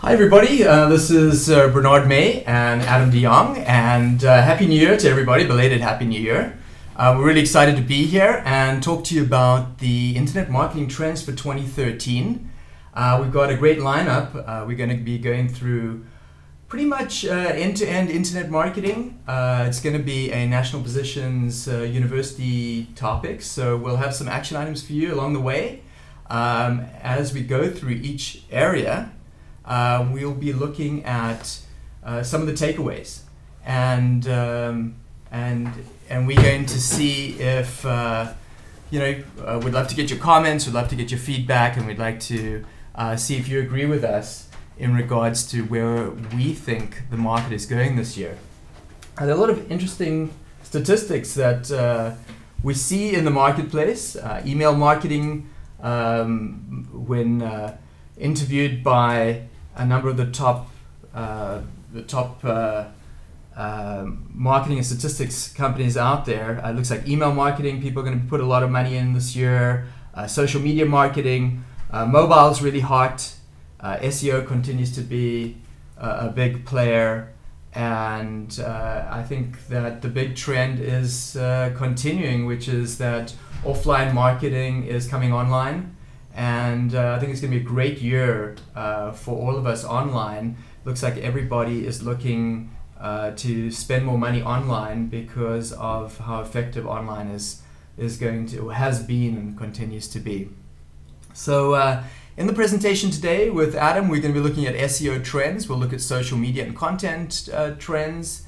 Hi, everybody. Uh, this is uh, Bernard May and Adam de Jong, and uh, Happy New Year to everybody. Belated Happy New Year. Uh, we're really excited to be here and talk to you about the internet marketing trends for 2013. Uh, we've got a great lineup. Uh, we're going to be going through pretty much end to end internet marketing. it's going to be a national positions university topic, so we'll have some action items for you along the way. Um, as we go through each area, uh, we'll be looking at uh, some of the takeaways, and um, and and we're going to see if uh, you know. Uh, we'd love to get your comments. We'd love to get your feedback, and we'd like to uh, see if you agree with us in regards to where we think the market is going this year. there are a lot of interesting statistics that we see in the marketplace. email marketing, um, when interviewed by a number of the top uh, the top uh, uh, marketing and statistics companies out there. it looks like email marketing, people are going to put a lot of money in this year. social media marketing, mobile is really hot. SEO continues to be a big player and uh, I think that the big trend is uh, continuing, which is that offline marketing is coming online and uh, I think it's going to be a great year uh, for all of us online. Looks like everybody is looking uh, to spend more money online because of how effective online is is going to has been and continues to be. So. Uh, in the presentation today with Adam, we're going to be looking at SEO trends. We'll look at social media and content uh, trends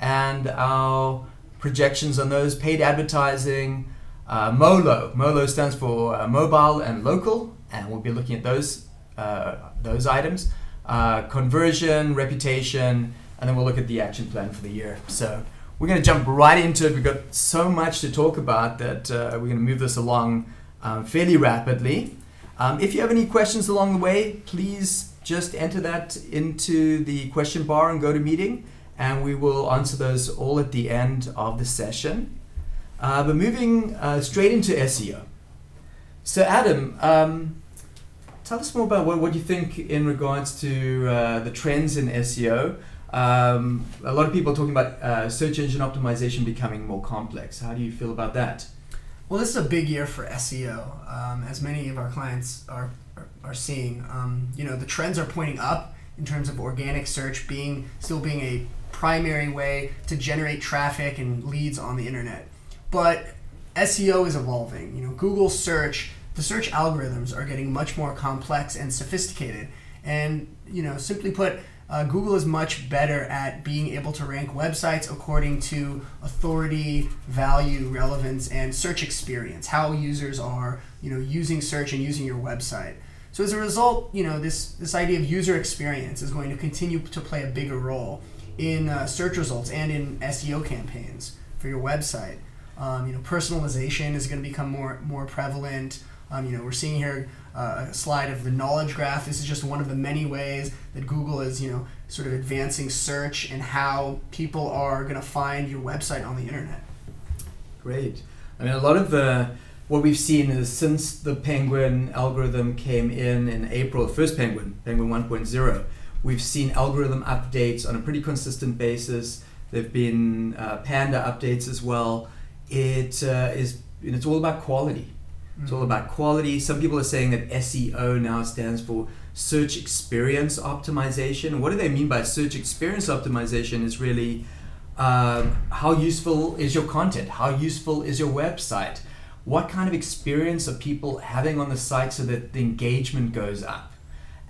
and our projections on those, paid advertising, uh, MOLO. MOLO stands for uh, mobile and local, and we'll be looking at those uh, those items. Uh, conversion, reputation, and then we'll look at the action plan for the year. So we're going to jump right into it. We've got so much to talk about that uh, we're going to move this along um, fairly rapidly. Um, if you have any questions along the way, please just enter that into the question bar and GoToMeeting, and we will answer those all at the end of the session. Uh, but moving uh, straight into SEO. So, Adam, um, tell us more about what, what you think in regards to uh, the trends in SEO. Um, a lot of people are talking about uh, search engine optimization becoming more complex. How do you feel about that? Well, this is a big year for SEO, um, as many of our clients are, are, are seeing. Um, you know, the trends are pointing up in terms of organic search being still being a primary way to generate traffic and leads on the internet but SEO is evolving. You know, Google search, the search algorithms are getting much more complex and sophisticated. And you know, simply put, uh, Google is much better at being able to rank websites according to authority, value, relevance, and search experience. How users are, you know, using search and using your website. So as a result, you know, this this idea of user experience is going to continue to play a bigger role in uh, search results and in SEO campaigns for your website. Um, you know, personalization is going to become more more prevalent. Um, you know, we're seeing here uh, a slide of the knowledge graph. This is just one of the many ways that Google is, you know, sort of advancing search and how people are going to find your website on the internet. Great. I mean, a lot of the what we've seen is since the Penguin algorithm came in in April, first Penguin, Penguin 1.0, we've seen algorithm updates on a pretty consistent basis. There've been uh, Panda updates as well it uh, is it's all about quality. It's all mm-hmm. about quality. Some people are saying that SEO now stands for search experience optimization. What do they mean by search experience optimization? Is really uh, how useful is your content? How useful is your website? What kind of experience are people having on the site so that the engagement goes up?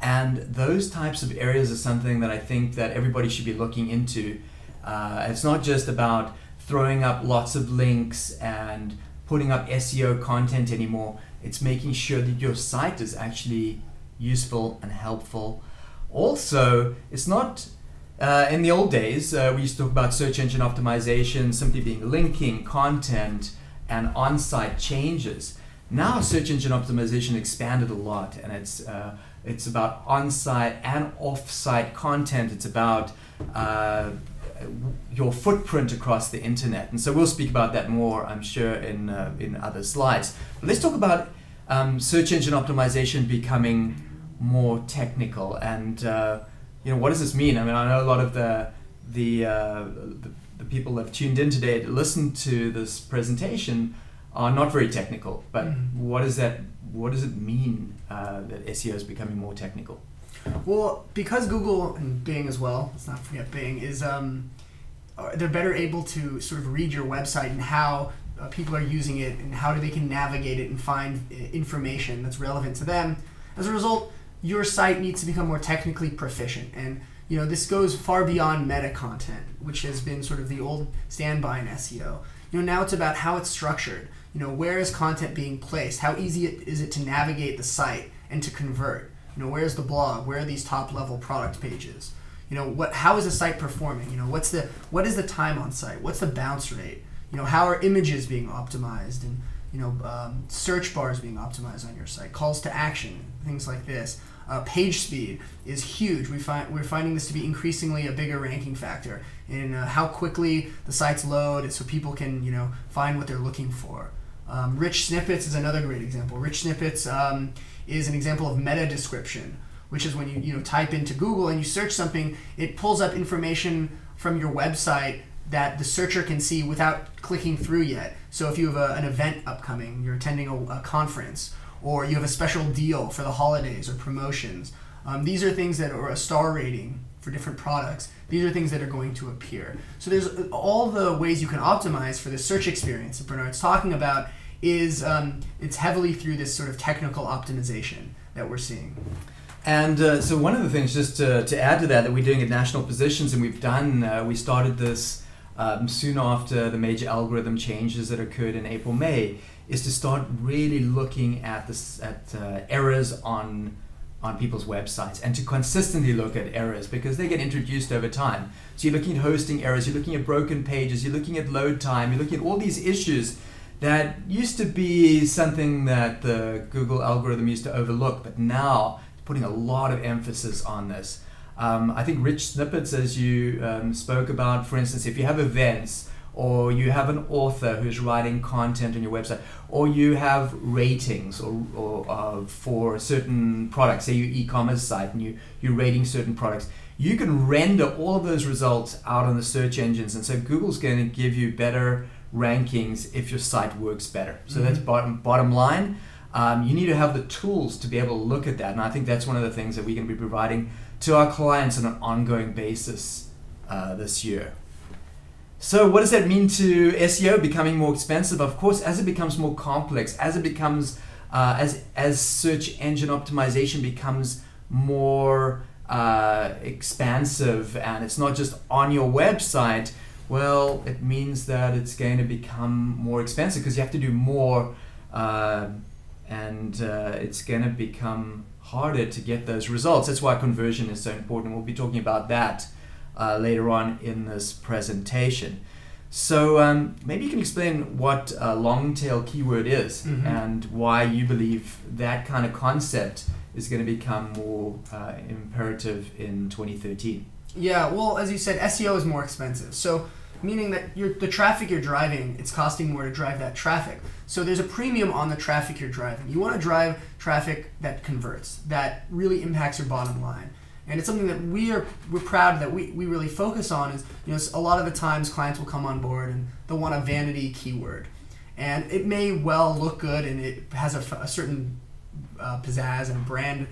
And those types of areas are something that I think that everybody should be looking into. Uh, it's not just about throwing up lots of links and putting up SEO content anymore. It's making sure that your site is actually useful and helpful. Also, it's not uh, in the old days, uh, we used to talk about search engine optimization simply being linking, content, and on site changes. Now, search engine optimization expanded a lot, and it's uh, it's about on site and off site content. It's about uh, your footprint across the internet. And so we'll speak about that more, I'm sure, in, uh, in other slides. But let's talk about um, search engine optimization becoming more technical and uh, you know what does this mean? I mean, I know a lot of the the, uh, the, the people that have tuned in today to listen to this presentation are not very technical. But Mhm. what does that what does it mean uh, that SEO is becoming more technical? Well, because Google and Bing as well, let's not forget Bing, is um, they're better able to sort of read your website and how uh, people are using it and how they can navigate it and find uh, information that's relevant to them. As a result, your site needs to become more technically proficient, and you know this goes far beyond meta content, which has been sort of the old standby in SEO. You know now it's about how it's structured. You know where is content being placed? How easy it, is it to navigate the site and to convert? You know where's the blog? Where are these top level product pages? You know what? How is the site performing? You know what's the what is the time on site? What's the bounce rate? You know how are images being optimized and you know um, search bars being optimized on your site? Calls to action, things like this. Uh, page speed is huge. We find we're finding this to be increasingly a bigger ranking factor in uh, how quickly the sites load, so people can you know find what they're looking for. Um, rich snippets is another great example. Rich snippets um, is an example of meta description, which is when you you know type into Google and you search something, it pulls up information from your website that the searcher can see without clicking through yet. So if you have a, an event upcoming, you're attending a, a conference, or you have a special deal for the holidays or promotions, um, these are things that are a star rating for different products. These are things that are going to appear. So there's uh, all the ways you can optimize for the search experience that Bernard's talking about is um, it's heavily through this sort of technical optimization that we're seeing. And uh, so one of the things, just to, to add to that, that we're doing at National Positions, and we've done, uh, we started this um, soon after the major algorithm changes that occurred in April, May, is to start really looking at this at uh, errors on on people's websites and to consistently look at errors because they get introduced over time. So you're looking at hosting errors, you're looking at broken pages, you're looking at load time, you're looking at all these issues that used to be something that the Google algorithm used to overlook, but now putting a lot of emphasis on this. Um, I think rich snippets, as you um, spoke about, for instance, if you have events or you have an author who's writing content on your website, or you have ratings or, or uh, for certain products, say your e-commerce site and you, you're rating certain products, you can render all of those results out on the search engines. And so Google's going to give you better rankings if your site works better. So that's Mhm. bottom, bottom line. Um, you need to have the tools to be able to look at that. And I think that's one of the things that we're going to be providing to our clients on an ongoing basis uh, this year. So, what does that mean to SEO becoming more expensive? Of course, as it becomes more complex, as it becomes, uh, as as search engine optimization becomes more uh, expansive, and it's not just on your website. Well, it means that it's going to become more expensive because you have to do more, uh, and uh, it's going to become harder to get those results. That's why conversion is so important. We'll be talking about that uh, later on in this presentation. So um, maybe you can explain what a long tail keyword is Mhm. and why you believe that kind of concept is going to become more uh, imperative in 2013. Yeah, well, as you said, SEO is more expensive. So, meaning that the traffic you're driving, it's costing more to drive that traffic. So, there's a premium on the traffic you're driving. You want to drive traffic that converts, that really impacts your bottom line. And it's something that we are we're proud that we, we really focus on is you know a lot of the times clients will come on board and they'll want a vanity keyword, and it may well look good and it has a certain uh, pizzazz and brand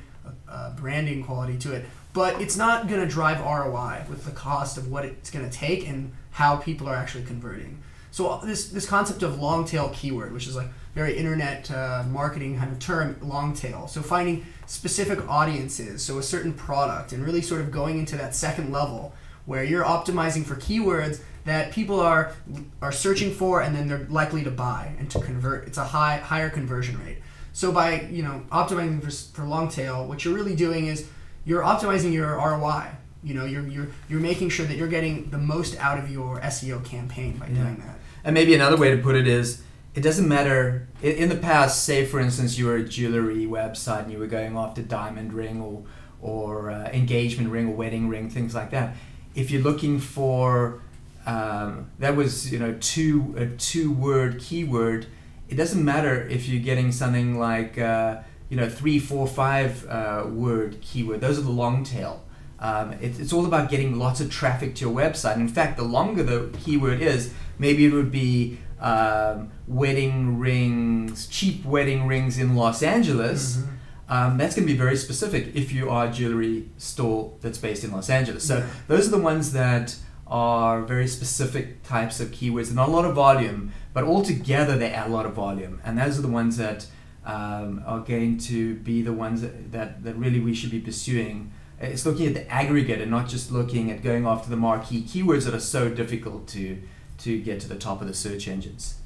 uh, branding quality to it, but it's not going to drive ROI with the cost of what it's going to take and how people are actually converting. So uh, this this concept of long tail keyword, which is like very internet uh, marketing kind of term, long tail. So finding specific audiences, so a certain product, and really sort of going into that second level where you're optimizing for keywords that people are are searching for and then they're likely to buy and to convert. It's a high higher conversion rate. So by you know optimizing for, for long tail, what you're really doing is you're optimizing your ROI. You know, you're you're you're making sure that you're getting the most out of your SEO campaign by Yeah. doing that. And maybe another way to put it is it doesn't matter in, the past say for instance you were a jewelry website and you were going after diamond ring or or uh, engagement ring or wedding ring things like that if you're looking for um, that was you know two a two word keyword it doesn't matter if you're getting something like uh, you know, three, four, five uh, word keyword. Those are the long tail. Um, it, it's all about getting lots of traffic to your website. In fact, the longer the keyword is, maybe it would be um, wedding rings, cheap wedding rings in Los Angeles. Mm-hmm. Um, that's going to be very specific if you are a jewelry store that's based in Los Angeles. So those are the ones that are very specific types of keywords. They're not a lot of volume, but altogether they add a lot of volume. And those are the ones that um, are going to be the ones that, that, really we should be pursuing. It's looking at the aggregate and not just looking at going after the marquee keywords that are so difficult to, to get to the top of the search engines.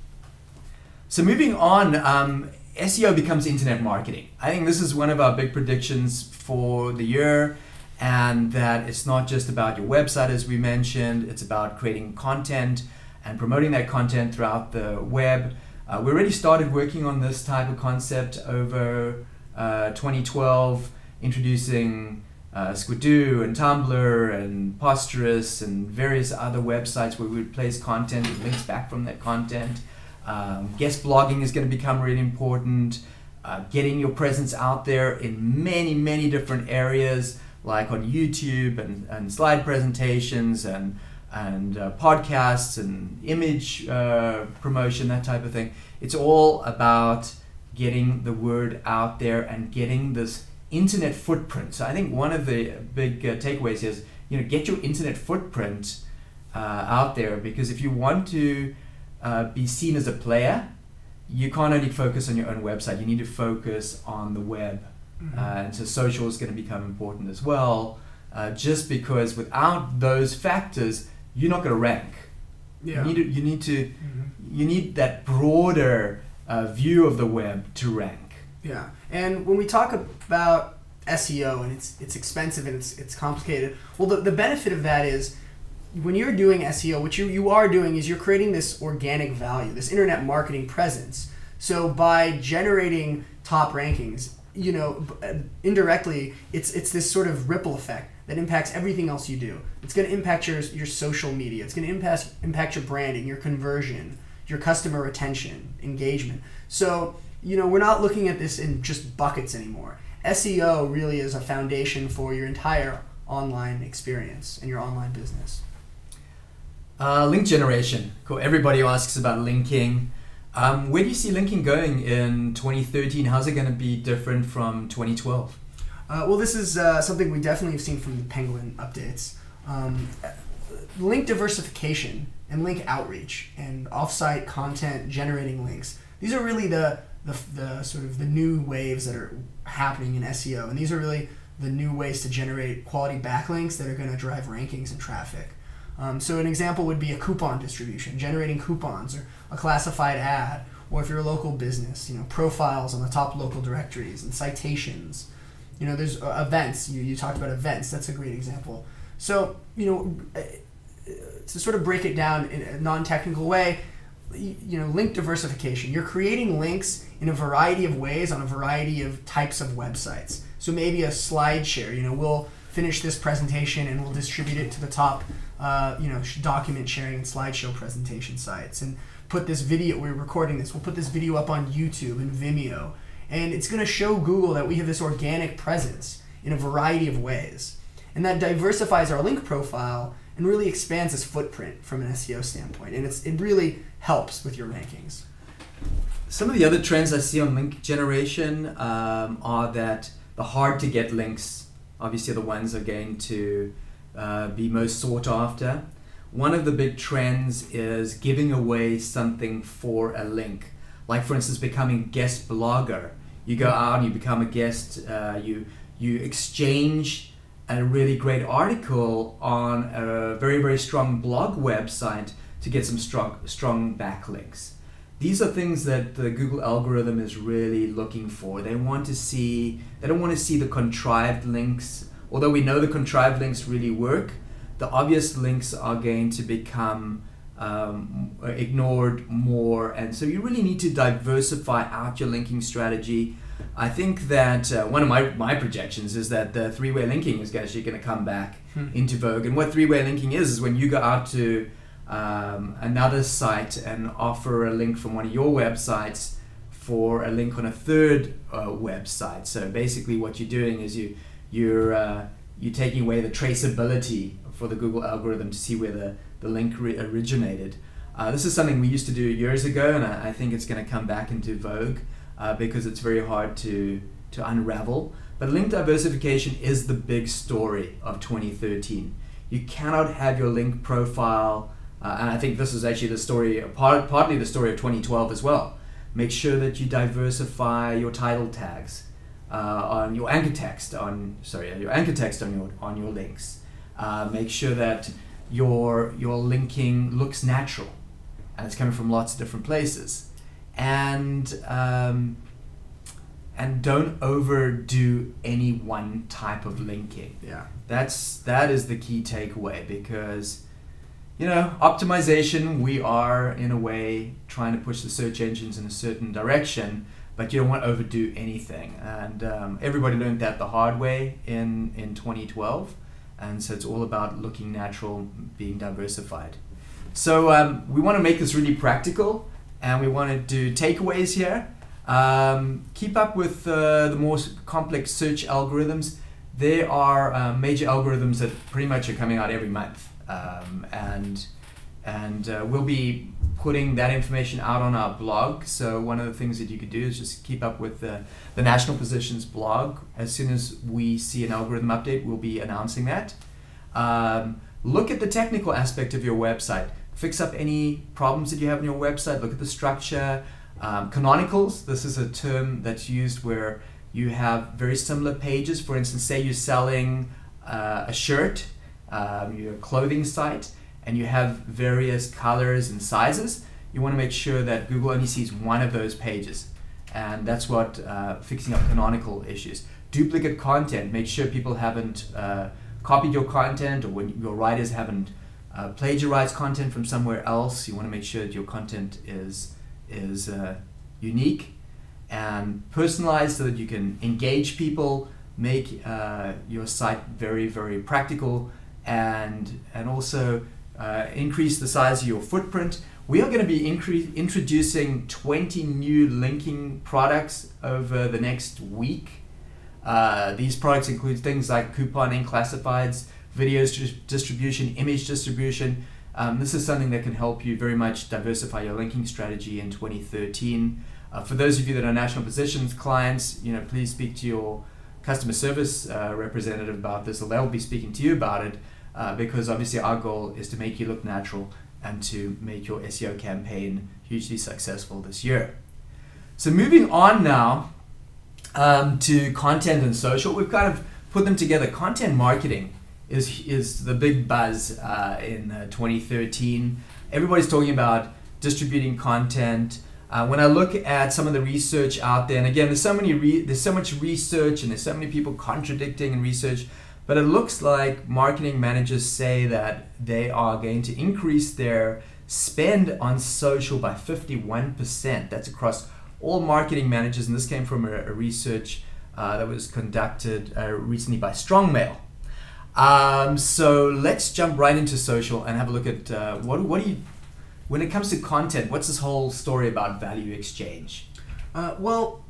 So moving on, um, SEO becomes internet marketing. I think this is one of our big predictions for the year, and that it's not just about your website, as we mentioned. It's about creating content and promoting that content throughout the web. Uh, we already started working on this type of concept over uh, 2012, introducing uh, Squidoo and Tumblr and Posterous and various other websites where we would place content and links back from that content. Um, guest blogging is going to become really important. Uh, getting your presence out there in many, many different areas, like on YouTube and, and slide presentations and and uh, podcasts and image uh, promotion, that type of thing. It's all about getting the word out there and getting this internet footprint. So I think one of the big uh, takeaways is you know get your internet footprint uh, out there because if you want to uh, be seen as a player, you can't only focus on your own website. You need to focus on the web, Mhm. uh, and so social is going to become important as well. Uh, just because without those factors, you're not going to rank. yeah. You need to, you need to Mhm. you need that broader uh, view of the web to rank. Yeah, and when we talk about SEO and it's it's expensive and it's it's complicated, well, the, the benefit of that is when you're doing SEO, what you you are doing is you're creating this organic value, this internet marketing presence. So by generating top rankings, you know, uh, indirectly, it's it's this sort of ripple effect that impacts everything else you do. It's going to impact your your social media. It's going to impact impact your branding, your conversion, your customer retention, engagement. So you know, we're not looking at this in just buckets anymore. SEO really is a foundation for your entire online experience and your online business. Uh, link generation. Cool. Everybody asks about linking. Um, where do you see linking going in 2013? How's it going to be different from 2012? Uh, well, this is uh, something we definitely have seen from the Penguin updates. Um, link diversification and link outreach and offsite content generating links. These are really the, the, the sort of the new waves that are happening in SEO, and these are really the new ways to generate quality backlinks that are going to drive rankings and traffic. Um, so an example would be a coupon distribution, generating coupons or a classified ad, or if you're a local business, you know, profiles on the top local directories and citations. You know, there's uh, events. You, you talked about events. That's a great example. So, you know, uh, to sort of break it down in a non-technical way, y- you know, link diversification. You're creating links in a variety of ways on a variety of types of websites. So maybe a slide share. You know, we'll finish this presentation and we'll distribute it to the top, uh, you know, document sharing and slideshow presentation sites, and put this video. We're recording this. We'll put this video up on YouTube and Vimeo, and it's going to show Google that we have this organic presence in a variety of ways, and that diversifies our link profile and really expands its footprint from an SEO standpoint, and it's it really helps with your rankings. Some of the other trends I see on link generation um, are that the hard to get links, obviously, are the ones are going to uh, be most sought after. One of the big trends is giving away something for a link. Like, for instance, becoming guest blogger. You go out and you become a guest, uh, you, you exchange a really great article on a very, very strong blog website to get some strong, strong backlinks these are things that the Google algorithm is really looking for. They want to see, they don't want to see the contrived links. Although we know the contrived links really work, the obvious links are going to become um, ignored more. And so you really need to diversify out your linking strategy. I think that uh, one of my, my projections is that the three way linking is actually going to come back Hmm. into vogue. And what three way linking is, is when you go out to um, another site and offer a link from one of your websites for a link on a third uh, website. So basically, what you're doing is you you're uh, you're taking away the traceability for the Google algorithm to see where the, the link originated. Uh, this is something we used to do years ago, and I, I think it's going to come back into vogue uh, because it's very hard to to unravel. But link diversification is the big story of 2013. You cannot have your link profile, uh, and I think this is actually the story, part, partly the story of 2012 as well. Make sure that you diversify your title tags uh, on your anchor text, on sorry, your anchor text on your on your links. Uh, make sure that your your linking looks natural, and it's coming from lots of different places, and um, and don't overdo any one type of linking. Yeah. That's that is the key takeaway because you know, optimization we are in a way trying to push the search engines in a certain direction, but you don't want to overdo anything. And um, everybody learned that the hard way in in 2012, and so it's all about looking natural, being diversified. So um, we want to make this really practical, and we want to do takeaways here. Um, keep up with uh, the more complex search algorithms. There are uh, major algorithms that pretty much are coming out every month, um, and and uh, we'll be putting that information out on our blog. So one of the things that you could do is just keep up with the, the National Positions blog. As soon as we see an algorithm update, we'll be announcing that. Um, look at the technical aspect of your website. Fix up any problems that you have on your website. Look at the structure. Um, canonicals, this is a term that's used where you have very similar pages. For instance, say you're selling uh, a shirt, um, your clothing site, and you have various colors and sizes. You want to make sure that Google only sees one of those pages. And that's what uh, fixing up canonical issues. Duplicate content, make sure people haven't uh, copied your content or when your writers haven't uh, plagiarized content from somewhere else. You want to make sure that your content is is uh, unique and personalized so that you can engage people, make uh, your site very, very practical, and, and also uh, increase the size of your footprint. We are going to be incre- introducing 20 new linking products over the next week. Uh, these products include things like couponing, classifieds, videos distribution, image distribution, um, this is something that can help you very much diversify your linking strategy in 2013. Uh, for those of you that are national positions clients, you know, please speak to your customer service uh, representative about this, or they'll be speaking to you about it, uh, because obviously our goal is to make you look natural and to make your SEO campaign hugely successful this year. So moving on now um, to content and social, we've kind of put them together. Content marketing is is the big buzz uh, in uh, 2013. Everybody's talking about distributing content. Uh, when I look at some of the research out there, and again, there's so many re- there's so much research and there's so many people contradicting in research, but it looks like marketing managers say that they are going to increase their spend on social by 51%. That's across all marketing managers, and this came from a, a research uh, that was conducted uh, recently by Strongmail. Um, so let's jump right into social and have a look at uh, what what do you when it comes to content. What's this whole story about value exchange? Uh, well,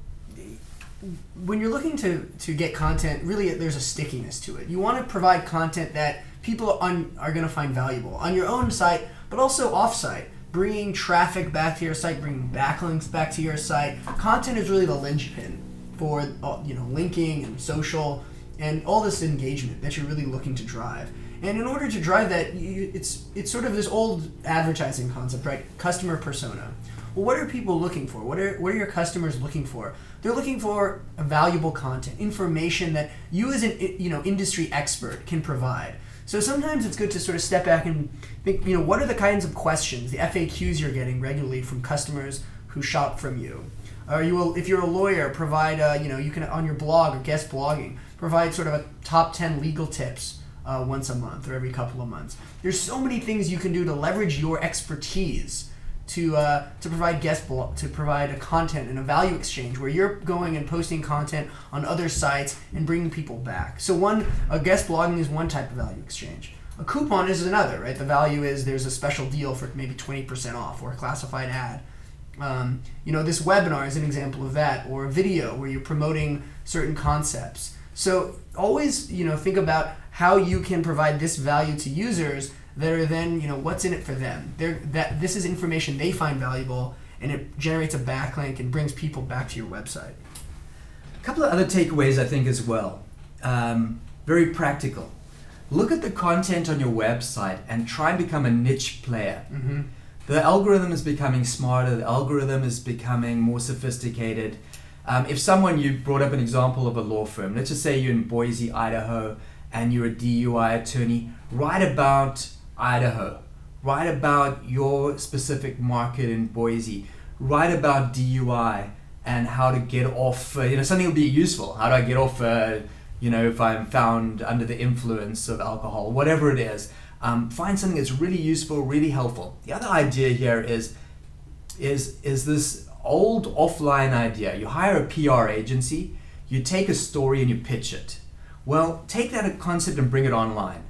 when you're looking to to get content, really there's a stickiness to it. You want to provide content that people on, are going to find valuable on your own site, but also off-site. Bringing traffic back to your site, bringing backlinks back to your site. Content is really the linchpin for uh, you know linking and social and all this engagement that you're really looking to drive. And in order to drive that, you, it's it's sort of this old advertising concept, right? Customer persona. Well, what are people looking for? What are what are your customers looking for? They're looking for valuable content, information that you as an you know industry expert can provide. So sometimes it's good to sort of step back and think, you know, what are the kinds of questions, the FAQs you're getting regularly from customers who shop from you? Or you will, if you're a lawyer, provide, uh, you know, you can on your blog or guest blogging, provide sort of a top 10 legal tips uh, once a month or every couple of months. There's so many things you can do to leverage your expertise to uh, to provide guest blog to provide a content and a value exchange where you're going and posting content on other sites and bringing people back. So one a guest blogging is one type of value exchange. A coupon is another, right? The value is there's a special deal for maybe 20% off or a classified ad Um, you know, this webinar is an example of that, or a video where you're promoting certain concepts. So always, you know, think about how you can provide this value to users that are then, you know, what's in it for them. They're, that this is information they find valuable, and it generates a backlink and brings people back to your website. A couple of other takeaways, I think, as well. Um, very practical. Look at the content on your website and try and become a niche player. Mm-hmm. The algorithm is becoming smarter. The algorithm is becoming more sophisticated. Um, if someone you brought up an example of a law firm, let's just say you're in Boise, Idaho, and you're a DUI attorney, write about Idaho, write about your specific market in Boise, write about DUI and how to get off. Uh, you know, something will be useful. How do I get off? Uh, you know, if I'm found under the influence of alcohol, whatever it is. Um, find something that's really useful, really helpful. The other idea here is is is this old offline idea. You hire a PR agency, you take a story and you pitch it. Well, take that concept and bring it online.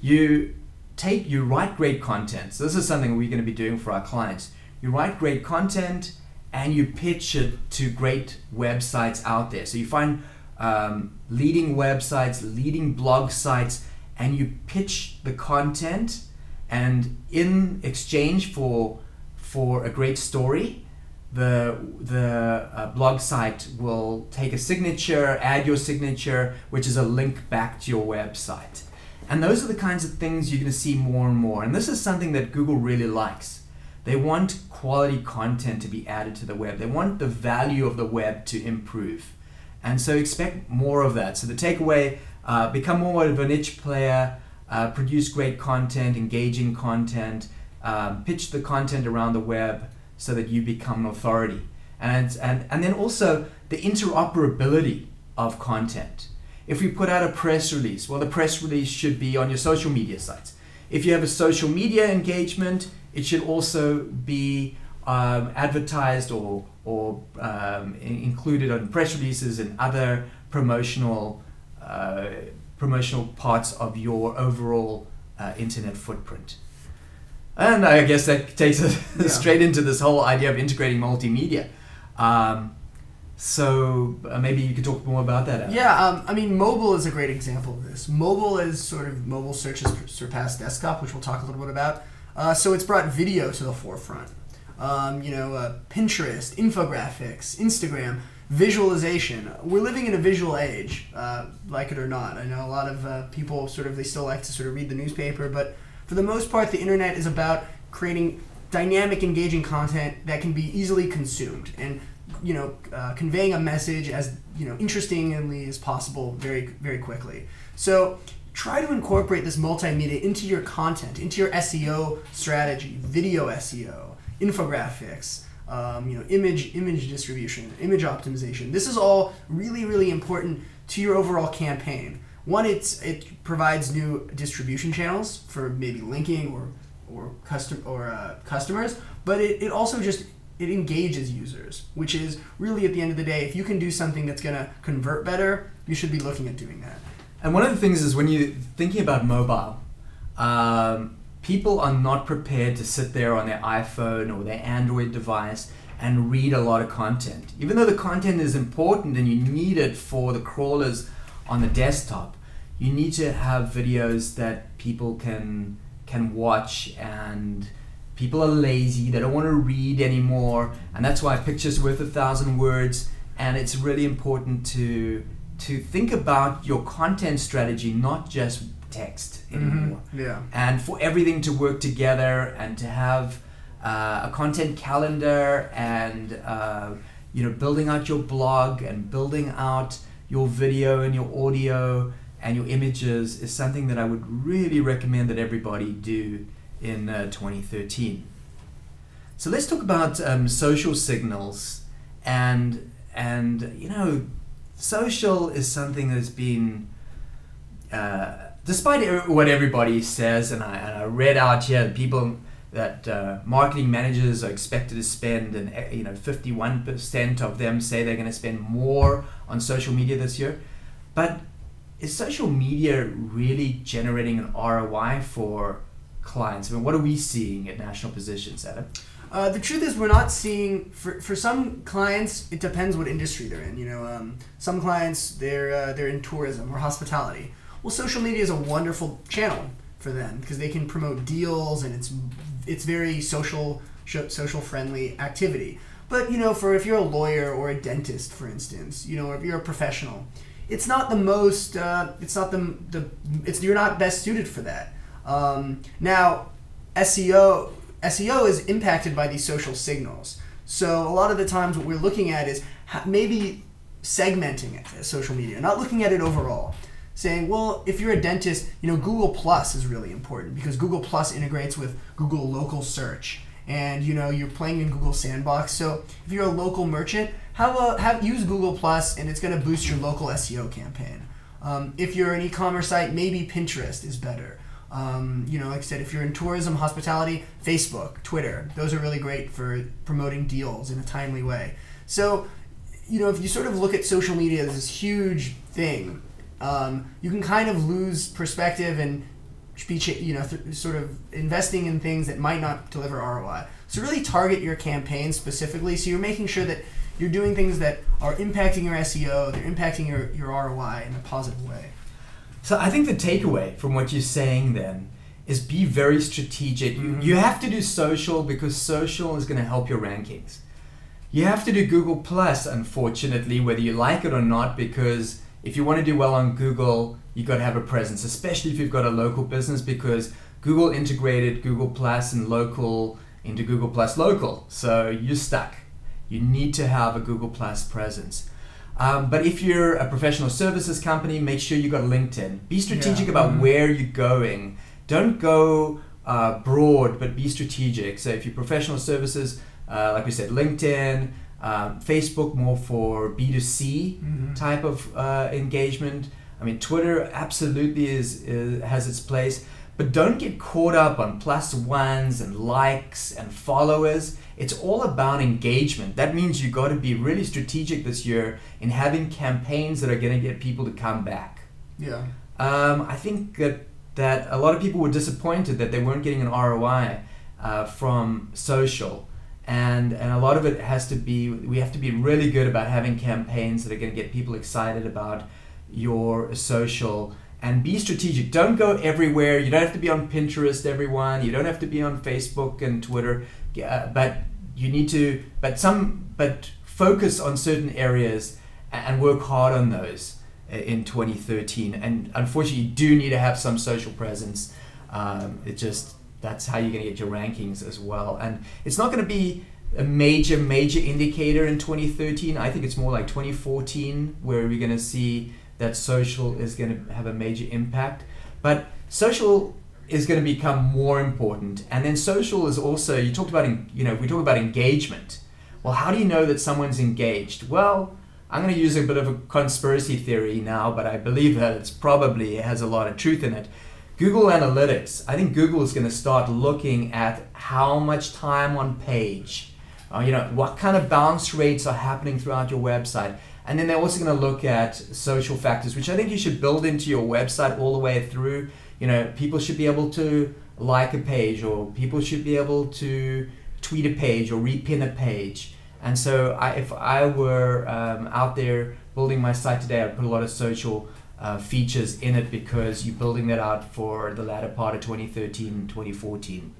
You take you write great content. So this is something we're going to be doing for our clients. You write great content and you pitch it to great websites out there. So you find um, leading websites, leading blog sites, and you pitch the content. And in exchange for for a great story, the the uh, blog site will take a signature, add your signature, which is a link back to your website. And those are the kinds of things you're going to see more and more. And this is something that Google really likes. They want quality content to be added to the web. They want the value of the web to improve. And so expect more of that. So the takeaway, uh, become more of a niche player, uh, produce great content, engaging content, um, pitch the content around the web so that you become an authority. And, and, and then also the interoperability of content. If we put out a press release, well, the press release should be on your social media sites. If you have a social media engagement, it should also be um, advertised or, or um, included on press releases and other promotional uh, promotional parts of your overall uh, internet footprint. And I guess that takes us yeah. straight into this whole idea of integrating multimedia. Um, so uh, maybe you could talk more about that. Adam. Yeah, um, I mean, mobile is a great example of this. Mobile is sort of mobile search has surpassed desktop, which we'll talk a little bit about. Uh, so it's brought video to the forefront. Um, you know, uh, Pinterest, infographics, Instagram, visualization. We're living in a visual age, uh, like it or not. I know a lot of uh, people sort of they still like to sort of read the newspaper, but for the most part, the internet is about creating dynamic, engaging content that can be easily consumed. And you know, uh, conveying a message as you know interestingly as possible very very quickly. So try to incorporate this multimedia into your content, into your SEO strategy, video SEO, infographics. Um, you know, image image distribution, image optimization. This is all really really important to your overall campaign. One, it's it provides new distribution channels for maybe linking or or custom or uh, customers, but it, it also just it engages users, which is really at the end of the day, if you can do something that's going to convert better, you should be looking at doing that. And one of the things is when you're thinking about mobile, um, people are not prepared to sit there on their iPhone or their Android device and read a lot of content. Even though the content is important and you need it for the crawlers on the desktop, you need to have videos that people can can watch and people are lazy, they don't want to read anymore, and that's why a picture's worth a thousand words. And it's really important to to think about your content strategy, not just text mm-hmm. anymore. Mm-hmm. Yeah. And for everything to work together and to have uh, a content calendar and uh, you know building out your blog and building out your video and your audio and your images is something that I would really recommend that everybody do in uh, 2013. So let's talk about um, social signals and and you know social is something that's been uh, despite what everybody says and I, and I read out here people that uh, marketing managers are expected to spend and uh, you know 51% of them say they're going to spend more on social media this year but is social media really generating an ROI for clients? I mean, what are we seeing at National Positions, Adam? Uh, the truth is, we're not seeing for, for some clients. It depends what industry they're in. You know, um, some clients they're uh, they're in tourism or hospitality. Well, social media is a wonderful channel for them because they can promote deals and it's it's very social social friendly activity. But you know, for if you're a lawyer or a dentist, for instance, you know, or if you're a professional, it's not the most. Uh, it's not the the. It's you're not best suited for that. Um, now, SEO SEO is impacted by these social signals. So a lot of the times, what we're looking at is maybe segmenting it as social media, not looking at it overall. Saying, well, if you're a dentist, you know, Google Plus is really important because Google Plus integrates with Google Local Search, and you know, you're playing in Google Sandbox. So if you're a local merchant, have a have use Google Plus, and it's going to boost your local SEO campaign. Um, if you're an e-commerce site, maybe Pinterest is better. Um, you know, like I said, if you're in tourism, hospitality, Facebook, Twitter, those are really great for promoting deals in a timely way. So, you know, if you sort of look at social media as this huge thing, um, you can kind of lose perspective and be, you know, th- sort of investing in things that might not deliver ROI. So really target your campaign specifically. So you're making sure that you're doing things that are impacting your SEO, they're impacting your, your ROI in a positive way. So I think the takeaway from what you're saying then is be very strategic. Mm-hmm. You have to do social because social is going to help your rankings. You have to do Google Plus, unfortunately, whether you like it or not, because if you want to do well on Google, you've got to have a presence, especially if you've got a local business, because Google integrated Google Plus and local into Google Plus Local. So you're stuck. You need to have a Google Plus presence. Um, but if you're a professional services company, make sure you got LinkedIn. Be strategic yeah. about mm-hmm. where you're going. Don't go uh, broad, but be strategic. So if you're professional services, uh, like we said, LinkedIn, um, Facebook more for B2C mm-hmm. type of uh, engagement. I mean, Twitter absolutely is, is has its place, but don't get caught up on plus ones and likes and followers it's all about engagement. That means you've got to be really strategic this year in having campaigns that are going to get people to come back. Yeah. Um, I think that that a lot of people were disappointed that they weren't getting an ROI uh, from social, and and a lot of it has to be we have to be really good about having campaigns that are going to get people excited about your social and be strategic. Don't go everywhere. You don't have to be on Pinterest, everyone. You don't have to be on Facebook and Twitter. Uh, but you need to but some but focus on certain areas and work hard on those in 2013 and unfortunately you do need to have some social presence. Um, it just that's how you're going to get your rankings as well. And it's not going to be a major major indicator in 2013 i think it's more like 2014 where we're going to see that social is going to have a major impact. But social is going to become more important. And then social is also, you talked about, you know, we talk about engagement. Well, how do you know that someone's engaged? Well, I'm going to use a bit of a conspiracy theory now, but I believe that it's probably it has a lot of truth in it. Google Analytics, I think Google is going to start looking at how much time on page, uh, you know, what kind of bounce rates are happening throughout your website. And then they're also going to look at social factors, which I think you should build into your website all the way through you know, people should be able to like a page or people should be able to tweet a page or repin a page. And so, I, if I were um, out there building my site today, I'd put a lot of social uh, features in it because you're building that out for the latter part of 2013 2014.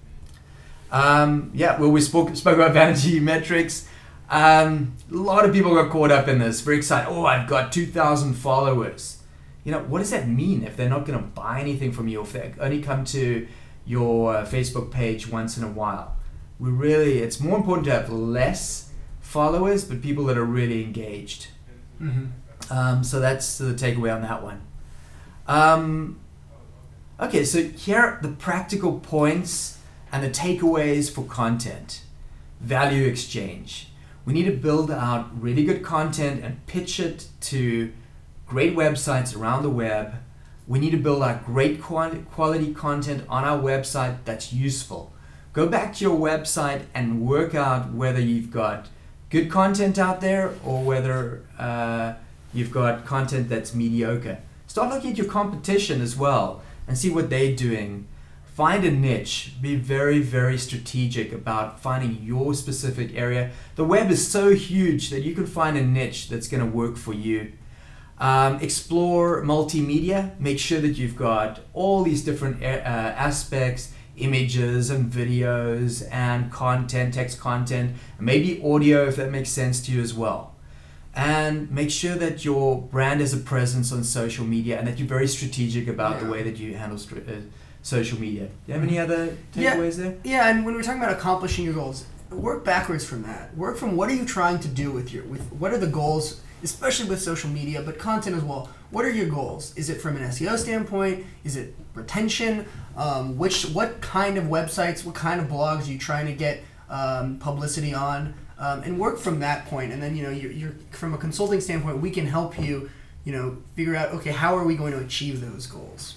Um, yeah, well, we spoke, spoke about vanity metrics. Um, a lot of people got caught up in this. Very excited. Oh, I've got 2,000 followers you know, what does that mean if they're not going to buy anything from you, if they only come to your uh, Facebook page once in a while? We really, it's more important to have less followers, but people that are really engaged. Mm-hmm. Um, so that's the takeaway on that one. Um, okay, so here are the practical points and the takeaways for content. Value exchange. We need to build out really good content and pitch it to great websites around the web. We need to build out great quality content on our website that's useful. Go back to your website and work out whether you've got good content out there or whether uh, you've got content that's mediocre. Start looking at your competition as well and see what they're doing. find a niche. Be very, very strategic about finding your specific area. The web is so huge that you can find a niche that's going to work for you. Um, explore multimedia. Make sure that you've got all these different uh, aspects images and videos and content, text content, maybe audio if that makes sense to you as well. And make sure that your brand has a presence on social media and that you're very strategic about yeah. the way that you handle uh, social media. Do you have any other takeaways yeah. there? Yeah, and when we're talking about accomplishing your goals, work backwards from that. Work from what are you trying to do with your with what are the goals especially with social media, but content as well. What are your goals? Is it from an SEO standpoint? Is it retention? Um, which what kind of websites, what kind of blogs are you trying to get um, publicity on? Um, and work from that point. And then you know, you're, you're from a consulting standpoint, we can help you. You know, figure out okay, how are we going to achieve those goals?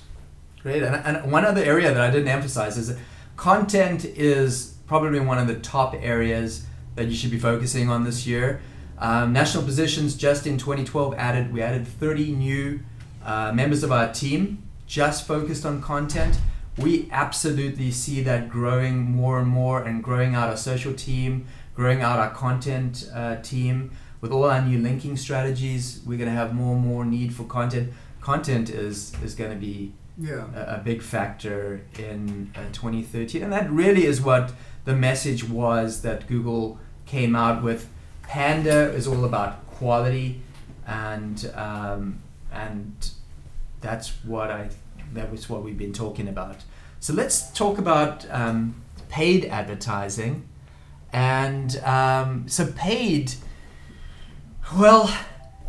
Great. And, and one other area that I didn't emphasize is that content is probably one of the top areas that you should be focusing on this year. Um, national positions just in 2012 added we added 30 new uh, members of our team just focused on content. We absolutely see that growing more and more and growing out our social team, growing out our content uh, team. With all our new linking strategies, we're going to have more and more need for content. Content is is going to be yeah. a, a, big factor in uh, 2013, and that really is what the message was that Google came out with Panda is all about quality, and um, and that's what I that was what we've been talking about. So let's talk about um, paid advertising, and um, so paid. Well,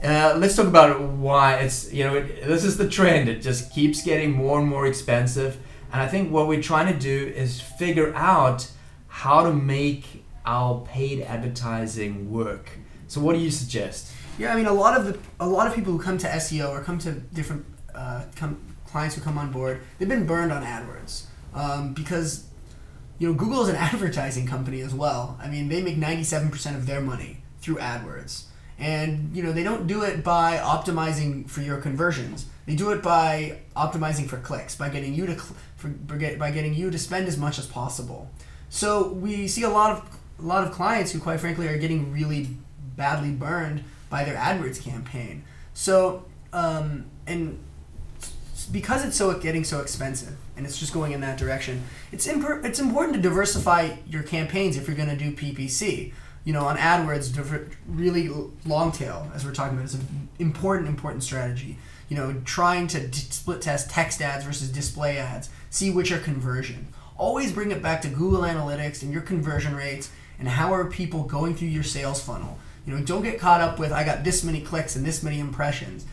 uh, let's talk about why it's you know it, this is the trend. It just keeps getting more and more expensive, and I think what we're trying to do is figure out how to make our paid advertising work. So what do you suggest? Yeah, I mean a lot of the a lot of people who come to SEO or come to different uh, come, clients who come on board, they've been burned on AdWords um, because you know Google is an advertising company as well. I mean they make ninety seven percent of their money through AdWords, and you know they don't do it by optimizing for your conversions. They do it by optimizing for clicks, by getting you to for, by getting you to spend as much as possible. So we see a lot of a lot of clients who, quite frankly, are getting really badly burned by their AdWords campaign. So, um, and because it's so getting so expensive and it's just going in that direction, it's imp- it's important to diversify your campaigns if you're going to do PPC. You know, on AdWords, really long tail, as we're talking about, is an important, important strategy. You know, trying to d- split test text ads versus display ads, see which are conversion. Always bring it back to Google Analytics and your conversion rates and how are people going through your sales funnel. You know, don't get caught up with I got this many clicks and this many impressions.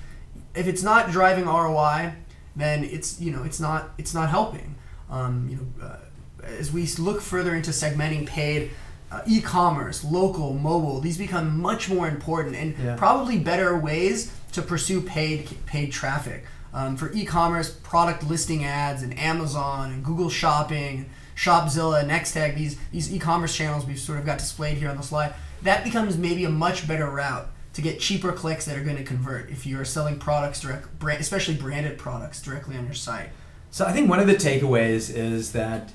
If it's not driving ROI, then it's you know it's not it's not helping. Um, you know, uh, as we look further into segmenting paid. Uh, e-commerce, local, mobile, these become much more important and yeah. probably better ways to pursue paid paid traffic. Um, for e-commerce, product listing ads and Amazon and Google Shopping, Shopzilla, Nextag, these these e-commerce channels we've sort of got displayed here on the slide, that becomes maybe a much better route to get cheaper clicks that are going to convert if you're selling products direct, brand, especially branded products directly on your site. So I think one of the takeaways is that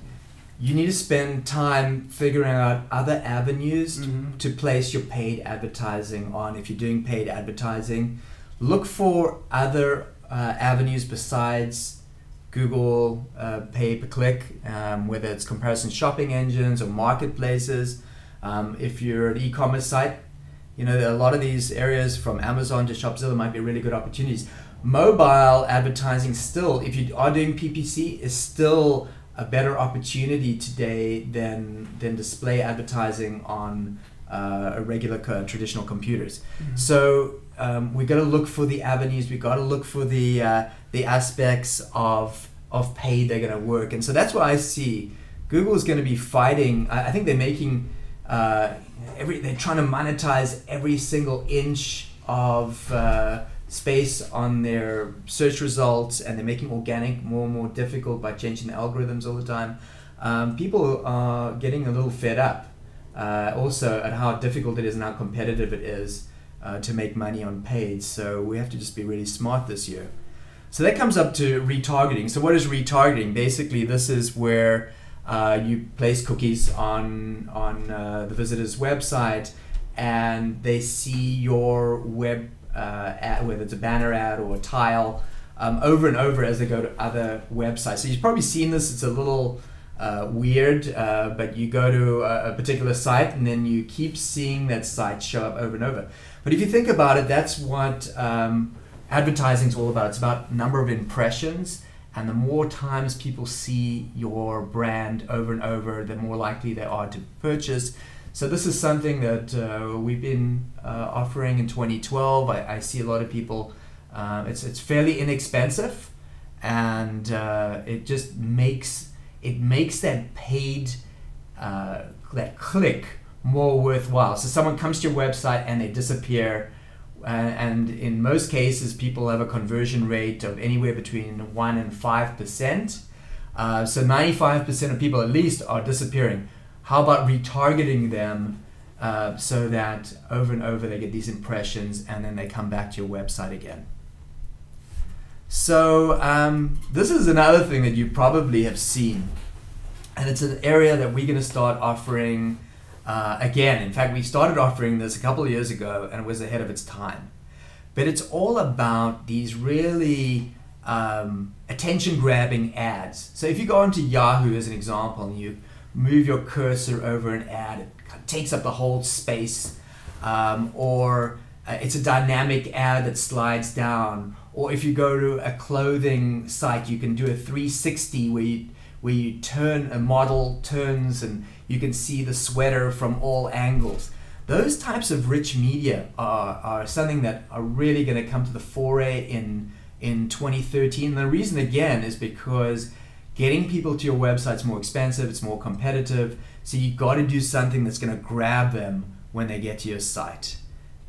you need to spend time figuring out other avenues mm-hmm. to place your paid advertising on. If you're doing paid advertising, look for other uh, avenues besides Google uh, pay per click, um, whether it's comparison shopping engines or marketplaces. Um, if you're an e-commerce site, you know a lot of these areas from Amazon to Shopzilla might be really good opportunities. Mobile advertising still, if you are doing PPC, is still a better opportunity today than than display advertising on uh, a regular traditional computers. Mm-hmm. So um, we got to look for the avenues. We got to look for the uh, the aspects of of paid they're going to work, and so that's what I see. Google is going to be fighting. I, I think they're making uh, every. They're trying to monetize every single inch of uh, space on their search results, and they're making organic more and more difficult by changing the algorithms all the time. Um, people are getting a little fed up. Uh, also, at how difficult it is and how competitive it is uh, to make money on paid. So we have to just be really smart this year. So that comes up to retargeting. So what is retargeting? Basically, this is where uh, you place cookies on on uh, the visitor's website, and they see your web uh, ad, whether it's a banner ad or a tile, um, over and over as they go to other websites. So you've probably seen this. It's a little uh, weird, uh, but you go to a, a, particular site and then you keep seeing that site show up over and over. But if you think about it, that's what um, advertising is all about. It's about number of impressions, and the more times people see your brand over and over, the more likely they are to purchase. So this is something that uh, we've been uh, offering in 2012. I, I, see a lot of people. Um, it's it's fairly inexpensive, and uh, it just makes it makes that paid uh, that click more worthwhile. So someone comes to your website and they disappear, uh, and in most cases, people have a conversion rate of anywhere between one and five percent. Uh, so 95% of people at least are disappearing. How about retargeting them uh, so that over and over they get these impressions and then they come back to your website again? So um, this is another thing that you probably have seen, and it's an area that we're going to start offering uh, again. In fact, we started offering this a couple of years ago, and it was ahead of its time. But it's all about these really um, attention-grabbing ads. So if you go onto Yahoo as an example, and you move your cursor over an ad, it takes up the whole space, um, or uh, it's a dynamic ad that slides down or if you go to a clothing site, you can do a 360 where you, where you turn a model turns and you can see the sweater from all angles. Those types of rich media are, are something that are really going to come to the foray in in 2013. And the reason again is because getting people to your website is more expensive, it's more competitive. So you've got to do something that's going to grab them when they get to your site.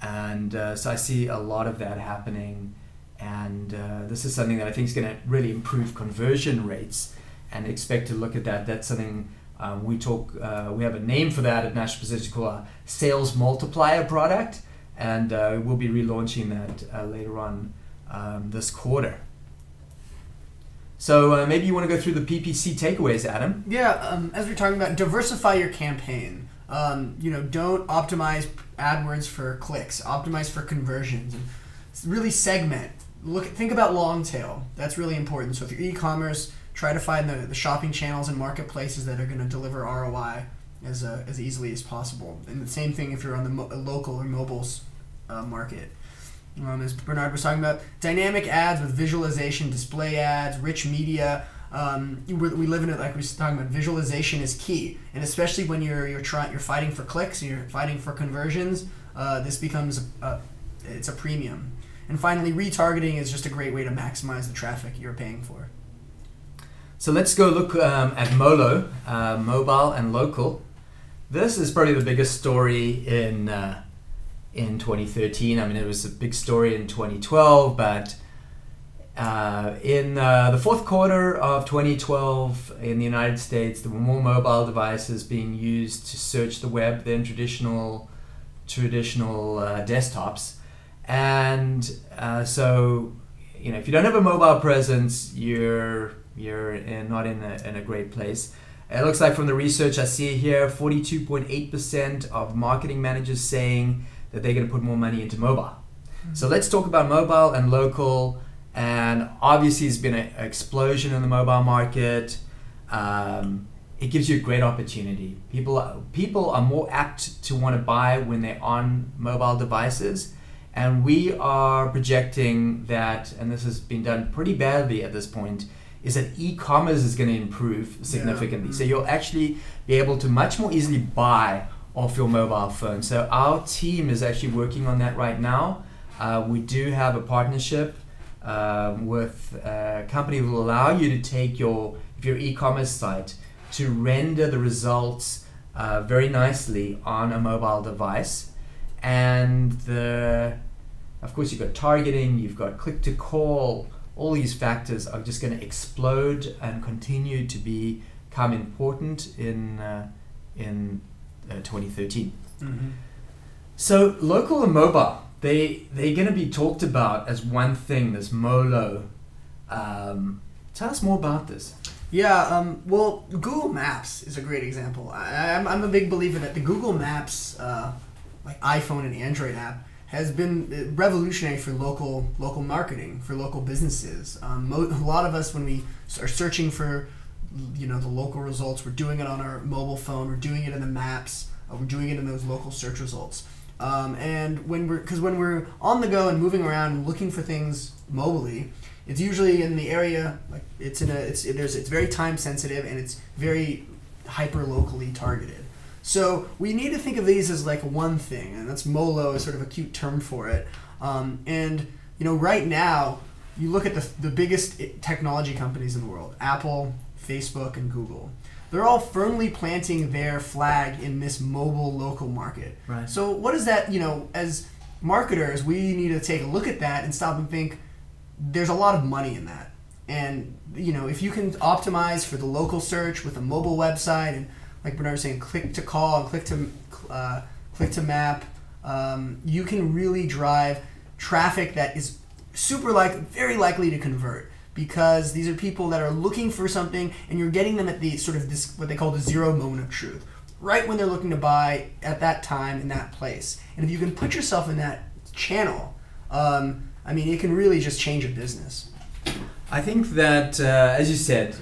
And uh, so I see a lot of that happening and uh, this is something that I think is going to really improve conversion rates and expect to look at that. That's something um, we talk, uh, we have a name for that at National Position called a sales multiplier product, and uh, we'll be relaunching that uh, later on um, this quarter. So uh, maybe you want to go through the PPC takeaways, Adam. Yeah, um, as we're talking about, diversify your campaign. Um, you know, don't optimize AdWords for clicks. Optimize for conversions. Really segment look think about long tail. That's really important. So if you're e-commerce, try to find the, the shopping channels and marketplaces that are going to deliver ROI as, uh, as easily as possible. And the same thing if you're on the mo- local or mobile uh, market. Um, as Bernard was talking about, dynamic ads with visualization, display ads, rich media. Um, we live in it like we were talking about. Visualization is key, and especially when you're you're trying you're fighting for clicks, you're fighting for conversions. Uh, this becomes a, it's a premium. And finally, retargeting is just a great way to maximize the traffic you're paying for. So let's go look um, at Molo, uh, mobile and local. This is probably the biggest story in uh, in 2013. I mean, it was a big story in 2012, but uh, in uh, the fourth quarter of 2012 in the United States, there were more mobile devices being used to search the web than traditional traditional uh, desktops. And uh, so, you know, if you don't have a mobile presence, you're you're in, not in a, in a great place. It looks like from the research I see here, 42.8% of marketing managers saying that they're going to put more money into mobile. Mm-hmm. So let's talk about mobile and local. And obviously, there's been an explosion in the mobile market. Um, it gives you a great opportunity. People people are more apt to want to buy when they're on mobile devices and we are projecting that, and this has been done pretty badly at this point, is that e-commerce is going to improve significantly. Yeah. So you'll actually be able to much more easily buy off your mobile phone. So our team is actually working on that right now. Uh, we do have a partnership um, with a company that will allow you to take your if your e-commerce site to render the results uh, very nicely on a mobile device, and the of course, you've got targeting, you've got click to call. All these factors are just going to explode and continue to be, become important in uh, in uh, 2013. Mm-hmm. So local and mobile, they they're going to be talked about as one thing. This Molo, Um, tell us more about this. Yeah, um, well, Google Maps is a great example. I, I'm, I'm a big believer that the Google Maps, uh, like iPhone and Android app, has been uh, revolutionary for local local marketing for local businesses. Um, mo- a lot of us, when we are searching for, you know, the local results, we're doing it on our mobile phone. We're doing it in the maps. Uh, we're doing it in those local search results. Um, and when we're because when we're on the go and moving around and looking for things mobilely, it's usually in the area like it's in a it's it, there's it's very time sensitive and it's very hyper locally targeted. So we need to think of these as like one thing, and that's MoLo is sort of a cute term for it. Um, and you know, right now, you look at the the biggest technology companies in the world: Apple, Facebook, and Google. They're all firmly planting their flag in this mobile local market. Right. So what does that you know as marketers we need to take a look at that and stop and think there's a lot of money in that. And you know, if you can optimize for the local search with a mobile website, and like Bernard was saying, click to call and click to uh, click to map, um, you can really drive traffic that is super like very likely to convert because these are people that are looking for something, and you're getting them at the sort of this what they call the zero moment of truth, right when they're looking to buy at that time in that place. And if you can put yourself in that channel. Um, I mean, it can really just change a business. I think that, uh, as you said,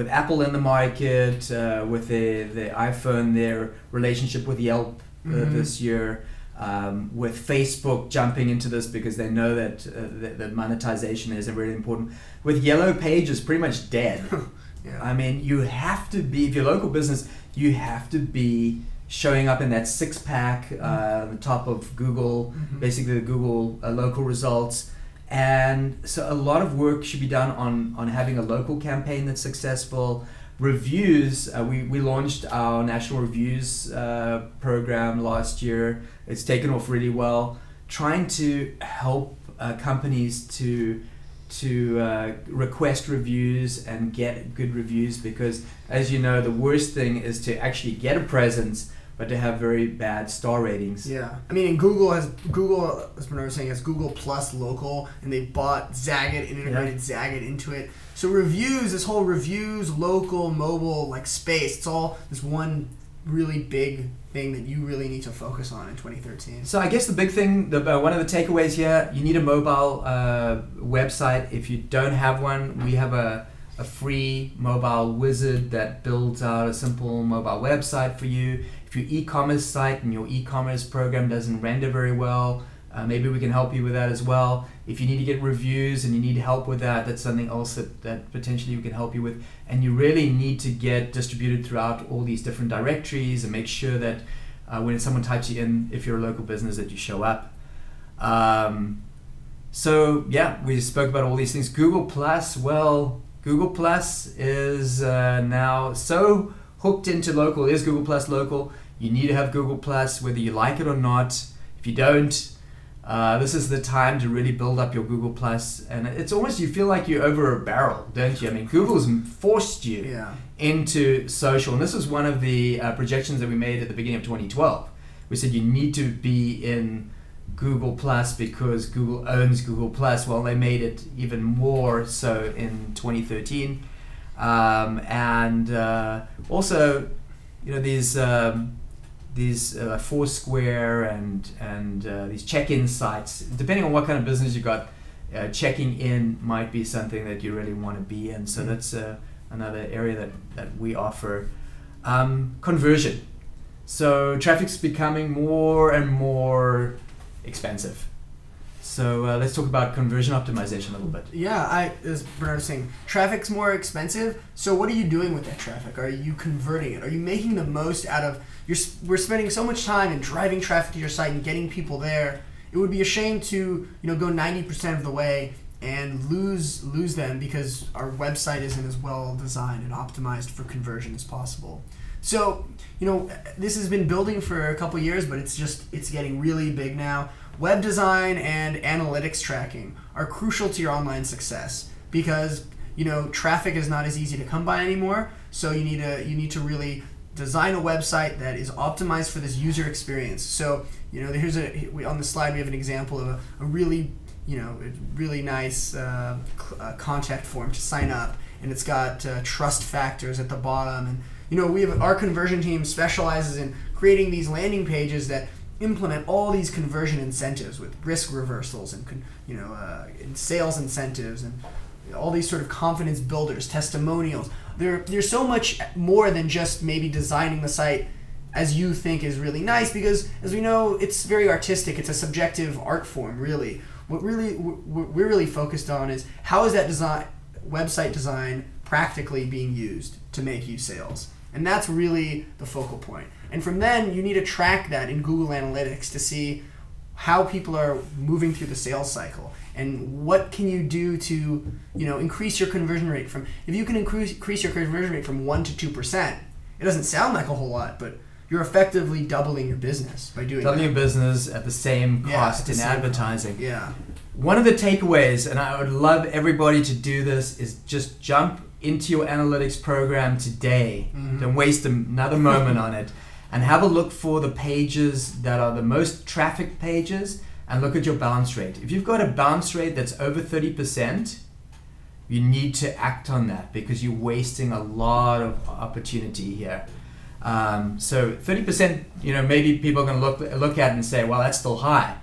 with Apple in the market, uh, with the, the iPhone, their relationship with Yelp uh, mm-hmm. this year, um, with Facebook jumping into this because they know that uh, the, the, monetization is really important. With Yellow Pages, pretty much dead. yeah. I mean, you have to be, if you're a local business, you have to be showing up in that six pack, uh, the top of Google, mm-hmm. basically the Google uh, local results. And so a lot of work should be done on, on having a local campaign that's successful. Reviews, uh, we, we launched our national reviews uh, program last year. It's taken off really well. Trying to help uh, companies to to uh, request reviews and get good reviews because, as you know, the worst thing is to actually get a presence but they have very bad star ratings. Yeah, I mean, and Google has Google, as Bernard was saying, has Google Plus Local, and they bought Zagat and integrated yeah. Zagat into it. So reviews, this whole reviews, local, mobile, like space, it's all this one really big thing that you really need to focus on in 2013. So I guess the big thing, the uh, one of the takeaways here, you need a mobile uh, website. If you don't have one, we have a a free mobile wizard that builds out a simple mobile website for you if your e-commerce site and your e-commerce program doesn't render very well, uh, maybe we can help you with that as well. If you need to get reviews and you need help with that, that's something else that, that potentially we can help you with. And you really need to get distributed throughout all these different directories and make sure that uh, when someone types you in, if you're a local business, that you show up. Um, so yeah, we spoke about all these things. Google Plus, well, Google Plus is uh, now so hooked into local. Is Google Plus local? You need to have Google Plus, whether you like it or not. If you don't, uh, this is the time to really build up your Google Plus, and it's almost you feel like you're over a barrel, don't you? I mean, Google's forced you yeah. into social, and this was one of the uh, projections that we made at the beginning of 2012. We said you need to be in Google Plus because Google owns Google Plus. Well, they made it even more so in 2013, um, and uh, also, you know, these. Um, these uh, Foursquare and and uh, these check-in sites. Depending on what kind of business you got, uh, checking in might be something that you really want to be in. So mm-hmm. that's uh, another area that that we offer. Um, conversion. So traffic's becoming more and more expensive. So uh, let's talk about conversion optimization a little bit. Yeah, I as Bernard was saying, traffic's more expensive. So what are you doing with that traffic? Are you converting it? Are you making the most out of? You're we're spending so much time in driving traffic to your site and getting people there. It would be a shame to you know go ninety percent of the way and lose lose them because our website isn't as well designed and optimized for conversion as possible. So you know this has been building for a couple years, but it's just it's getting really big now web design and analytics tracking are crucial to your online success because you know traffic is not as easy to come by anymore so you need to you need to really design a website that is optimized for this user experience so you know here's a we, on the slide we have an example of a, a really you know, really nice uh, uh, contact form to sign up, and it's got uh, trust factors at the bottom. And you know, we have our conversion team specializes in creating these landing pages that implement all these conversion incentives with risk reversals and you know, uh, and sales incentives and all these sort of confidence builders, testimonials. There, there's so much more than just maybe designing the site as you think is really nice because as we know it's very artistic. It's a subjective art form really. What really we're really focused on is how is that design website design practically being used to make you sales? And that's really the focal point. And from then you need to track that in google analytics to see how people are moving through the sales cycle and what can you do to you know increase your conversion rate from if you can increase, increase your conversion rate from 1 to 2% it doesn't sound like a whole lot but you're effectively doubling your business by doing Doubling your business at the same cost the in same advertising. yeah One of the takeaways, and I would love everybody to do this, is just jump into your analytics program today. Mhm. Don't waste another moment on it. And have a look for the pages that are the most traffic pages and look at your bounce rate. If you've got a bounce rate that's over 30%, you need to act on that because you're wasting a lot of opportunity here. Um, so 30%, you know, maybe people are going to look look at it and say, well, that's still high.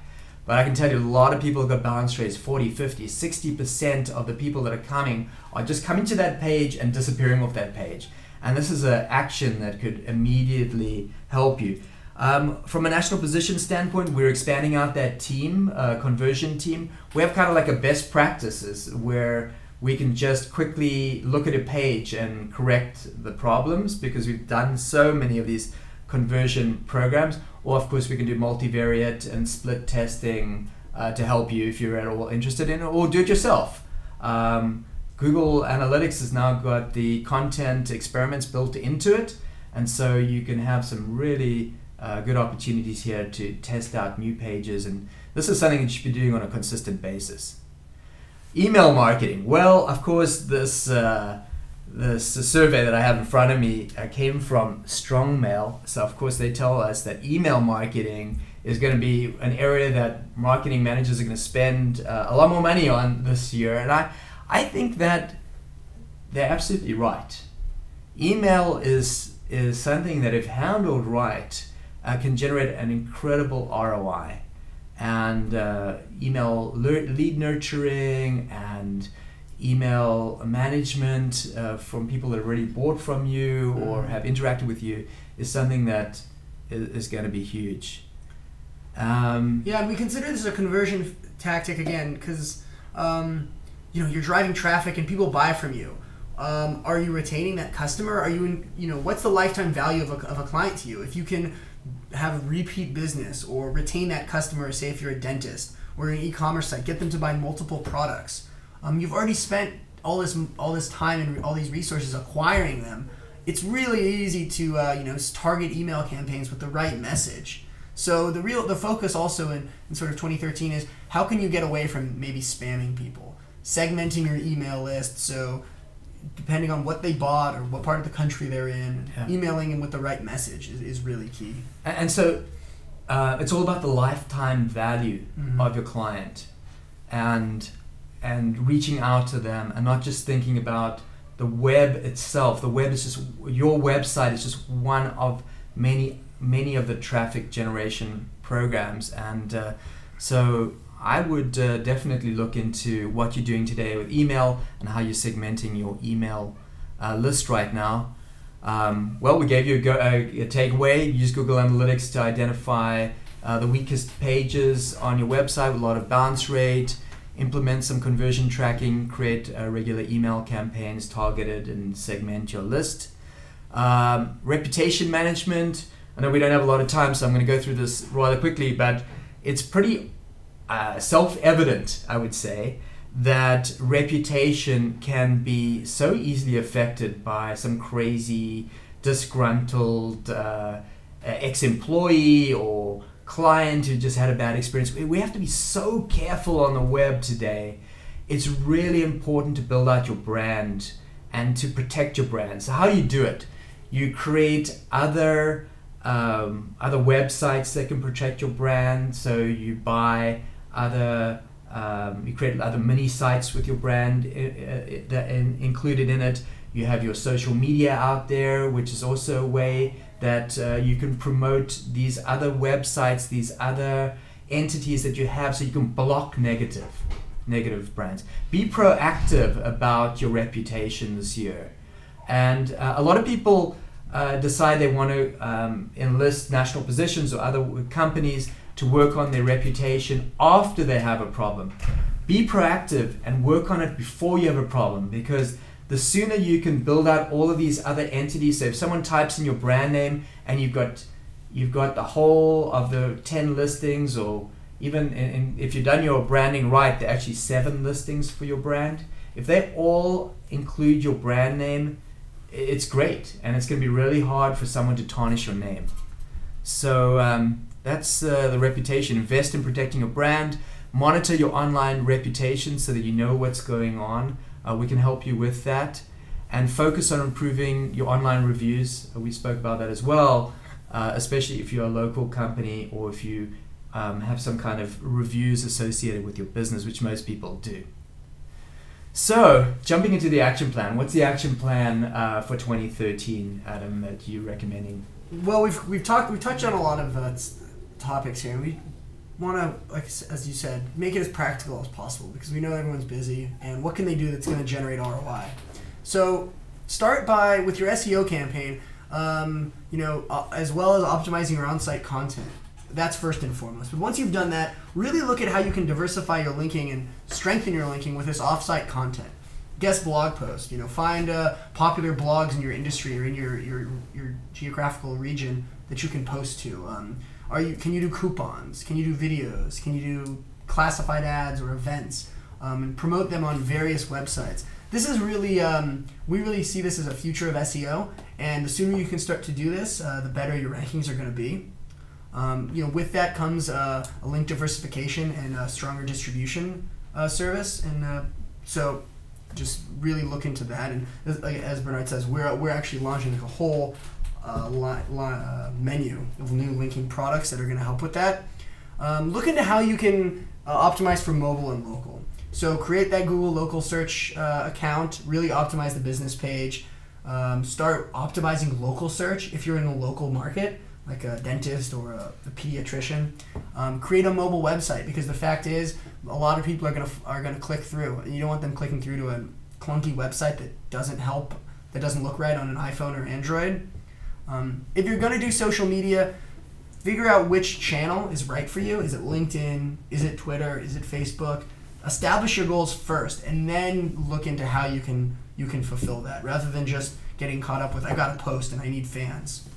But I can tell you a lot of people have got bounce rates 40, 50, 60% of the people that are coming are just coming to that page and disappearing off that page. And this is an action that could immediately help you. Um, from a national position standpoint, we're expanding out that team, uh, conversion team. We have kind of like a best practices where we can just quickly look at a page and correct the problems because we've done so many of these conversion programs. Or, of course, we can do multivariate and split testing uh, to help you if you're at all interested in it, or do it yourself. Um, Google Analytics has now got the content experiments built into it, and so you can have some really uh, good opportunities here to test out new pages. And this is something you should be doing on a consistent basis. Email marketing. Well, of course, this uh, this survey that I have in front of me uh, came from Strongmail. So, of course, they tell us that email marketing is going to be an area that marketing managers are going to spend uh, a lot more money on this year. And I, I think that they're absolutely right. Email is is something that, if handled right, uh, can generate an incredible ROI. And uh, email lead nurturing and email management uh, from people that already bought from you or Mhm. have interacted with you is something that is, is going to be huge. Um, Yeah, and we consider this a conversion f- tactic again because um, you know you're driving traffic and people buy from you. Um, are you retaining that customer? Are you in, you know what's the lifetime value of a, of a client to you? If you can have repeat business or retain that customer, say if you're a dentist or an e-commerce site, get them to buy multiple products. Um, you've already spent all this all this time and all these resources acquiring them. It's really easy to uh, you know target email campaigns with the right message. So the real the focus also in, in sort of 2013 is how can you get away from maybe spamming people, segmenting your email list. So depending on what they bought or what part of the country they're in, Yeah. emailing them with the right message is, is really key. And, and so uh, it's all about the lifetime value Mhm. of your client and and reaching out to them and not just thinking about the web itself. The web is just your website is just one of many many of the traffic generation programs and uh, so I would uh, definitely look into what you're doing today with email and how you're segmenting your email uh, list right now. Um, well, we gave you a, go, a, a takeaway. Use Google Analytics to identify uh, the weakest pages on your website with a lot of bounce rate. Implement some conversion tracking. Create regular email campaigns targeted and segment your list. Um, reputation management. I know we don't have a lot of time, so I'm going to go through this rather quickly, but it's pretty uh, self-evident, I would say, that reputation can be so easily affected by some crazy, disgruntled uh, ex-employee or client who just had a bad experience. We- We have to be so careful on the web today. It's really important to build out your brand and to protect your brand. So how do you do it? You create other um, other websites that can protect your brand. So you buy other um, you create other mini sites with your brand I- included in it. You have your social media out there, which is also a way that uh, you can promote these other websites, these other entities that you have, so you can block negative, negative brands. Be proactive about your reputation this year, and uh, a lot of people uh, decide they want to um, enlist national positions or other companies to work on their reputation after they have a problem. Be proactive and work on it before you have a problem because the sooner you can build out all of these other entities. So if someone types in your brand name and you've got you've got the whole of the 10 listings or even in, in, if you've done your branding right, there are actually seven listings for your brand. If they all include your brand name, it's great and it's going to be really hard for someone to tarnish your name. So um, that's uh, the reputation. Invest in protecting your brand. Monitor your online reputation so that you know what's going on. Uh, we can help you with that. And focus on improving your online reviews. Uh, we spoke about that as well, uh, especially if you're a local company or if you um, have some kind of reviews associated with your business, which most people do. So, jumping into the action plan, what's the action plan uh, for 2013, Adam, that you're recommending? Well, we've we've talked we've touched on a lot of uh, topics here. We want to, like as you said, make it as practical as possible because we know everyone's busy, and what can they do that's going to generate ROI? So, start by with your SEO campaign. Um, you know, uh, as well as optimizing your on-site content. That's first and foremost. But once you've done that, really look at how you can diversify your linking and strengthen your linking with this off-site content. Guest blog post. You know, find uh, popular blogs in your industry or in your, your your geographical region that you can post to. Um, are you can you do coupons? Can you do videos? Can you do classified ads or events? Um, and promote them on various websites. This is really um, we really see this as a future of SEO, and the sooner you can start to do this, uh, the better your rankings are going to be. Um, you know, with that comes uh, a link diversification and a stronger distribution uh, service, and uh, so just really look into that. And as, as Bernard says, we're we're actually launching like a whole uh, li- li- uh, menu of new linking products that are going to help with that. Um, look into how you can uh, optimize for mobile and local. So create that Google local search uh, account. Really optimize the business page. Um, start optimizing local search if you're in a local market like a dentist or a, a pediatrician. Um, create a mobile website because the fact is, a lot of people are gonna are gonna click through. and You don't want them clicking through to a clunky website that doesn't help, that doesn't look right on an iPhone or Android. Um, if you're gonna do social media, figure out which channel is right for you. Is it LinkedIn? Is it Twitter? Is it Facebook? Establish your goals first, and then look into how you can you can fulfill that, rather than just getting caught up with I got to post and I need fans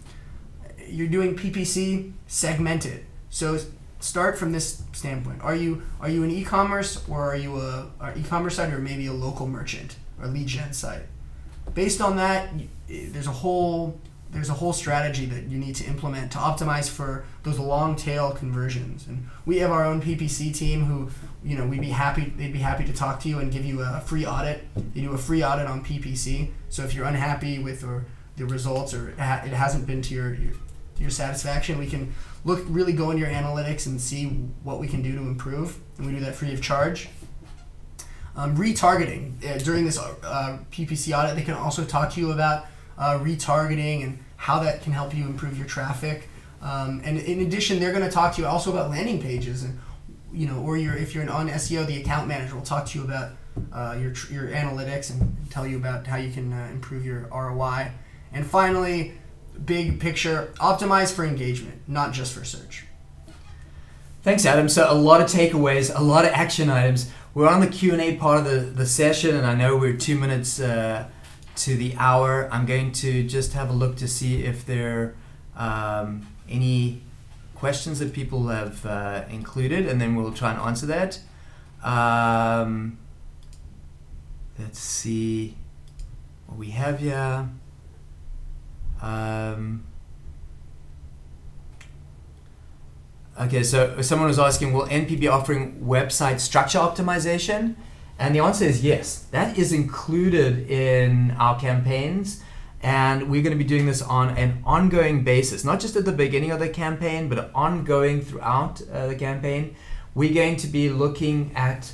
you're doing PPC, segment it. So start from this standpoint. Are you are you an e-commerce or are you a, a e-commerce site or maybe a local merchant or lead gen site? Based on that, there's a whole there's a whole strategy that you need to implement to optimize for those long tail conversions. And we have our own PPC team who, you know, we'd be happy they'd be happy to talk to you and give you a free audit. They do a free audit on PPC. So if you're unhappy with or the results or it hasn't been to your, your your satisfaction. We can look really go into your analytics and see what we can do to improve, and we do that free of charge. Um, retargeting uh, during this uh, PPC audit, they can also talk to you about uh, retargeting and how that can help you improve your traffic. Um, and in addition, they're going to talk to you also about landing pages and you know, or if you're an on SEO, the account manager will talk to you about uh, your your analytics and tell you about how you can uh, improve your ROI. And finally, big picture, optimize for engagement, not just for search. Thanks, Adam. So a lot of takeaways, a lot of action items. We're on the Q and A part of the, the session, and I know we're two minutes uh, to the hour. I'm going to just have a look to see if there are um, any questions that people have uh, included, and then we'll try and answer that. Um, let's see what we have here. Um, okay, so someone was asking, will NP be offering website structure optimization? And the answer is yes. That is included in our campaigns. And we're going to be doing this on an ongoing basis, not just at the beginning of the campaign, but ongoing throughout uh, the campaign. we're going to be looking at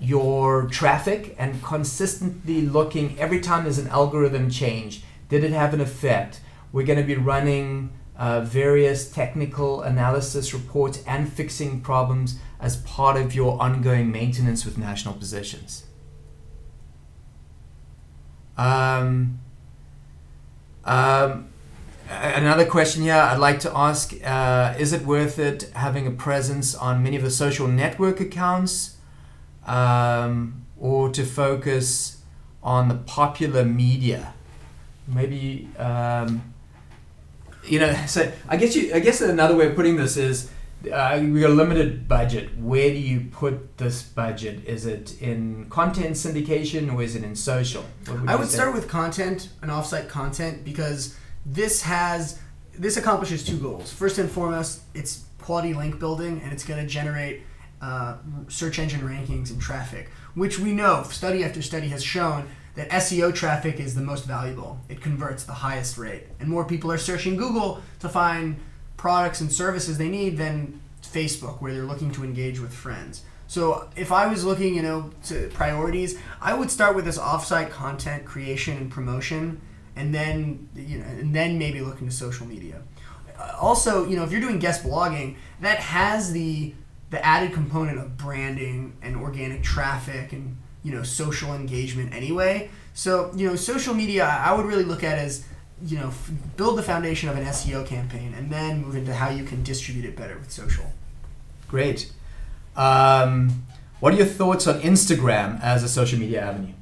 your traffic and consistently looking every time there's an algorithm change. Did it have an effect? We're going to be running uh, various technical analysis reports and fixing problems as part of your ongoing maintenance with national positions. Um, um, another question here I'd like to ask uh, Is it worth it having a presence on many of the social network accounts um, or to focus on the popular media? Maybe. Um, you know, so I guess you. I guess another way of putting this is, uh, we got a limited budget. Where do you put this budget? Is it in content syndication or is it in social? Would I would say? start with content and offsite content because this has this accomplishes two goals. First and foremost, it's quality link building and it's going to generate uh, search engine rankings and traffic, which we know study after study has shown that SEO traffic is the most valuable. It converts the highest rate. And more people are searching Google to find products and services they need than Facebook, where they're looking to engage with friends. So if I was looking, you know, to priorities, I would start with this offsite content creation and promotion, and then you know, and then maybe look into social media. Also, you know, if you're doing guest blogging, that has the the added component of branding and organic traffic and you know social engagement anyway. So you know social media I would really look at as you know f- build the foundation of an SEO campaign and then move into how you can distribute it better with social. Great. Um, what are your thoughts on Instagram as a social media avenue?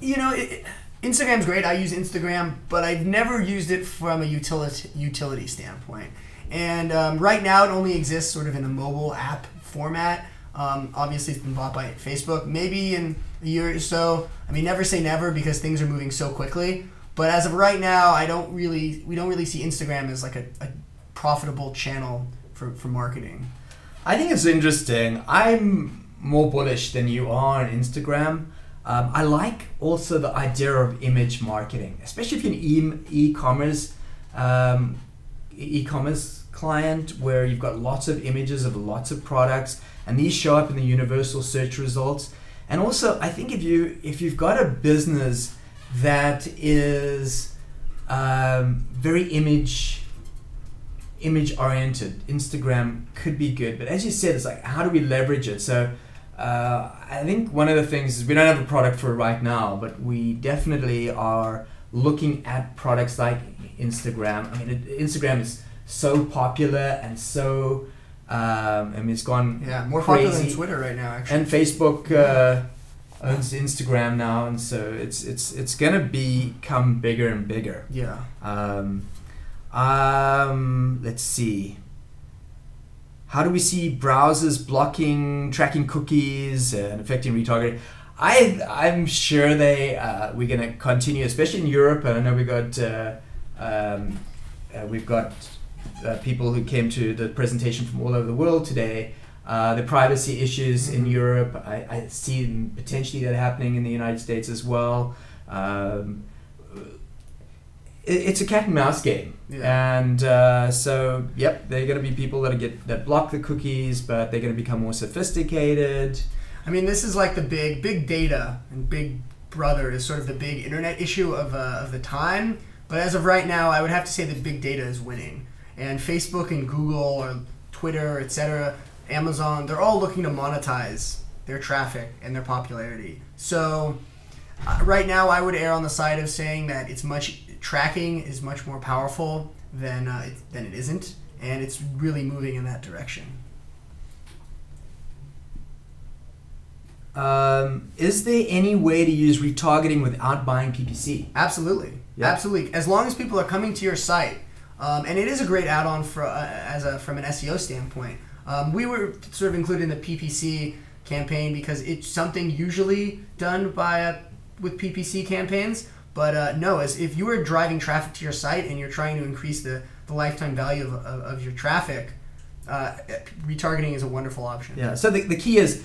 You know, it, Instagram's great. I use Instagram, but I've never used it from a utility utility standpoint. And um, right now, it only exists sort of in a mobile app format. Um, obviously, it's been bought by Facebook. Maybe in a year or so. I mean, never say never because things are moving so quickly. But as of right now, I don't really we don't really see Instagram as like a, a profitable channel for, for marketing. I think it's interesting. I'm more bullish than you are on Instagram. Um, I like also the idea of image marketing, especially if you're an e- e-commerce um, e-commerce client where you've got lots of images of lots of products and these show up in the universal search results. And also i think if you if you've got a business that is um, very image image oriented instagram could be good. But as you said it's like how do we leverage it? So uh, i think one of the things is we don't have a product for it right now but we definitely are looking at products like instagram. I mean instagram is so popular and so um, I mean it's gone yeah more crazy. popular than Twitter right now actually. And Facebook uh, owns Instagram now and so it's it's it's gonna become bigger and bigger. Yeah. Um, um, let's see. How do we see browsers blocking tracking cookies and affecting retargeting? I I'm sure they uh, we're gonna continue especially in Europe. I know we got uh, um, uh, we've got uh, people who came to the presentation from all over the world today. Uh, the privacy issues in mm-hmm. Europe, I, I, see potentially that happening in the United States as well. Um, it, it's a cat and mouse game, yeah. and uh, so yep, there are going to be people that get that block the cookies, but they're going to become more sophisticated. I mean, this is like the big big data and Big Brother is sort of the big internet issue of uh, of the time. But as of right now, I would have to say that big data is winning and Facebook and Google or Twitter, etc., Amazon, they're all looking to monetize their traffic and their popularity. So uh, right now, I would err on the side of saying that it's much tracking is much more powerful than uh, it, than it isn't, and it's really moving in that direction. Um, is there any way to use retargeting without buying PPC? Absolutely, yep. absolutely. As long as people are coming to your site um, and it is a great add-on for uh, as a from an SEO standpoint. Um, we were sort of included in the PPC campaign because it's something usually done by uh, with PPC campaigns. But uh, no, as if you are driving traffic to your site and you're trying to increase the, the lifetime value of, of, of your traffic, uh, retargeting is a wonderful option. Yeah. So the, the key is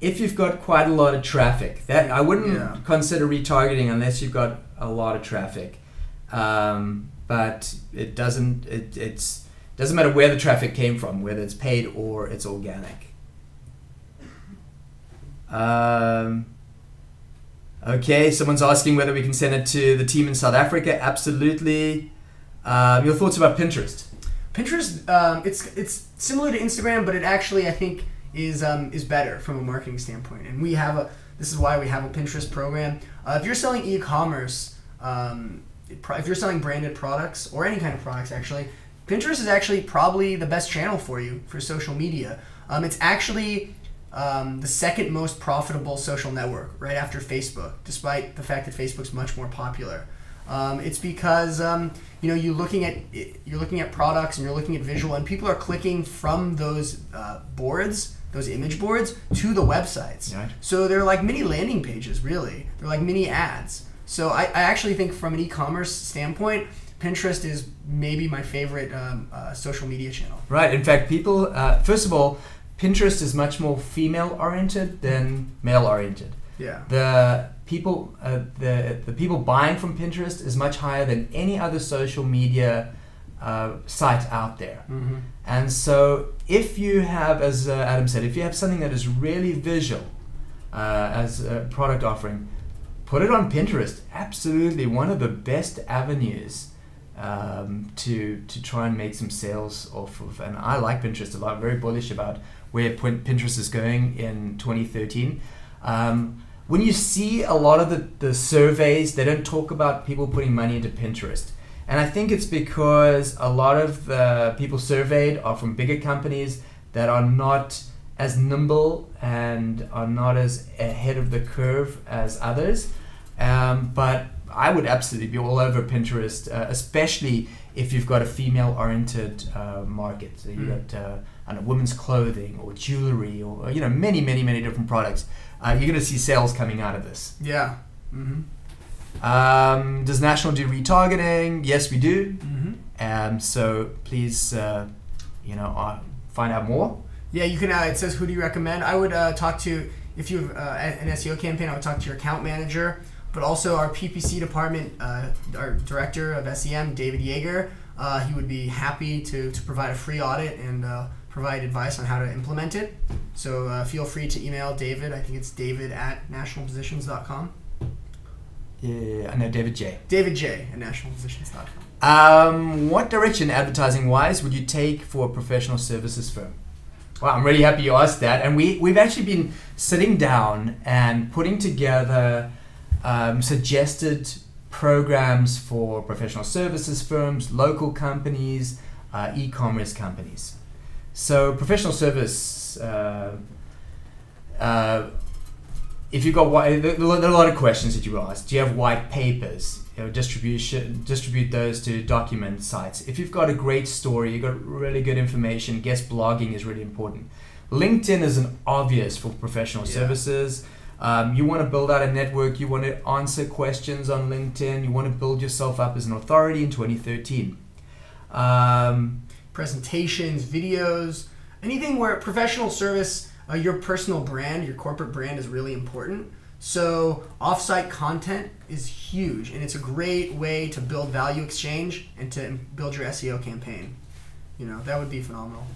if you've got quite a lot of traffic, that I wouldn't yeah. consider retargeting unless you've got a lot of traffic. Um, but it doesn't it it's doesn't matter where the traffic came from, whether it's paid or it's organic. Um, okay, someone's asking whether we can send it to the team in South Africa. Absolutely. Um, your thoughts about Pinterest? Pinterest, um, it's it's similar to Instagram, but it actually I think is um, is better from a marketing standpoint. And we have a this is why we have a Pinterest program. Uh, if you're selling e-commerce, um, if you're selling branded products or any kind of products, actually, Pinterest is actually probably the best channel for you for social media. Um, it's actually um, the second most profitable social network, right after Facebook, despite the fact that Facebook's much more popular. Um, it's because um, you know you're looking at you're looking at products and you're looking at visual, and people are clicking from those uh, boards, those image boards, to the websites. Right. So they're like mini landing pages, really. They're like mini ads. So I, I actually think from an e-commerce standpoint, Pinterest is maybe my favorite um, uh, social media channel. Right. In fact, people uh, first of all Pinterest is much more female oriented than male oriented. Yeah. The people, uh, the the people buying from Pinterest is much higher than any other social media uh, site out there. Mm-hmm. And so, if you have, as uh, Adam said, if you have something that is really visual uh, as a product offering, put it on Pinterest. Absolutely, one of the best avenues um, to to try and make some sales off of. And I like Pinterest a lot. I'm very bullish about where Pinterest is going in 2013. Um, when you see a lot of the, the surveys, they don't talk about people putting money into Pinterest. And I think it's because a lot of the people surveyed are from bigger companies that are not as nimble and are not as ahead of the curve as others. Um, but I would absolutely be all over Pinterest, uh, especially if you've got a female-oriented uh, market. So you've Mm. got uh, I know, women's clothing or jewelry or you know many, many, many different products. Uh, you're going to see sales coming out of this. Yeah. Mm-hmm. Um, does National do retargeting? Yes, we do. Mm-hmm. Um, so please, uh, you know, uh, find out more. Yeah, you can. Uh, it says, "Who do you recommend?" I would uh, talk to if you have uh, an SEO campaign. I would talk to your account manager, but also our PPC department, uh, our director of SEM, David Yeager. Uh, he would be happy to, to provide a free audit and uh, provide advice on how to implement it. So uh, feel free to email David. I think it's David at nationalpositions.com. Yeah, I know David J. David J at nationalpositions.com. Um, what direction, advertising wise, would you take for a professional services firm? Well, I'm really happy you asked that. And we, we've actually been sitting down and putting together um, suggested programs for professional services firms, local companies, uh, e commerce companies. So, professional service. Uh, uh, if you've got white, there are a lot of questions that you ask. Do you have white papers? You know, distribution, distribute those to document sites. If you've got a great story, you've got really good information. Guest blogging is really important. LinkedIn is an obvious for professional Yeah. services. Um, you want to build out a network. You want to answer questions on LinkedIn. You want to build yourself up as an authority in 2013. Um, presentations, videos, anything where professional service, uh, your personal brand, your corporate brand is really important. So, offsite content is huge, and it's a great way to build value exchange and to build your SEO campaign. You know, that would be phenomenal.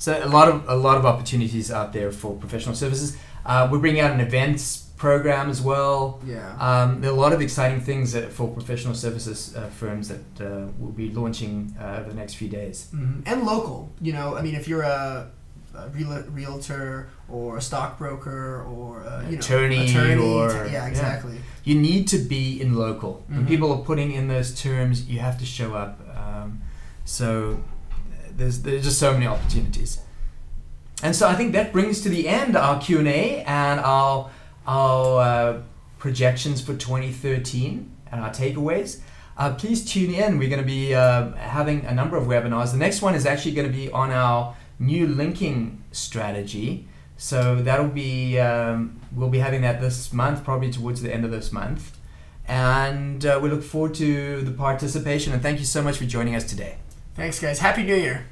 So a lot of a lot of opportunities out there for professional services. Uh, we're bringing out an events program as well. Yeah. Um, there are a lot of exciting things that, for professional services uh, firms that uh, we'll be launching uh, over the next few days. Mhm. And local. You know, I mean, if you're a, a real, realtor or a stockbroker or a, you know, Attorney attorney, or- yeah, yeah. exactly. You need to be in local. When Mhm. people are putting in those terms, you have to show up. Um, so uh, there's there's just so many opportunities. And so I think that brings to the end our Q and A and our our uh, projections for 2013 and our takeaways. Uh, please tune in. We're going to be uh, having a number of webinars. The next one is actually going to be on our new linking strategy. So that'll be um, we'll be having that this month, probably towards the end of this month. And uh, we look forward to the participation. And thank you so much for joining us today. Thanks, guys. Happy New Year.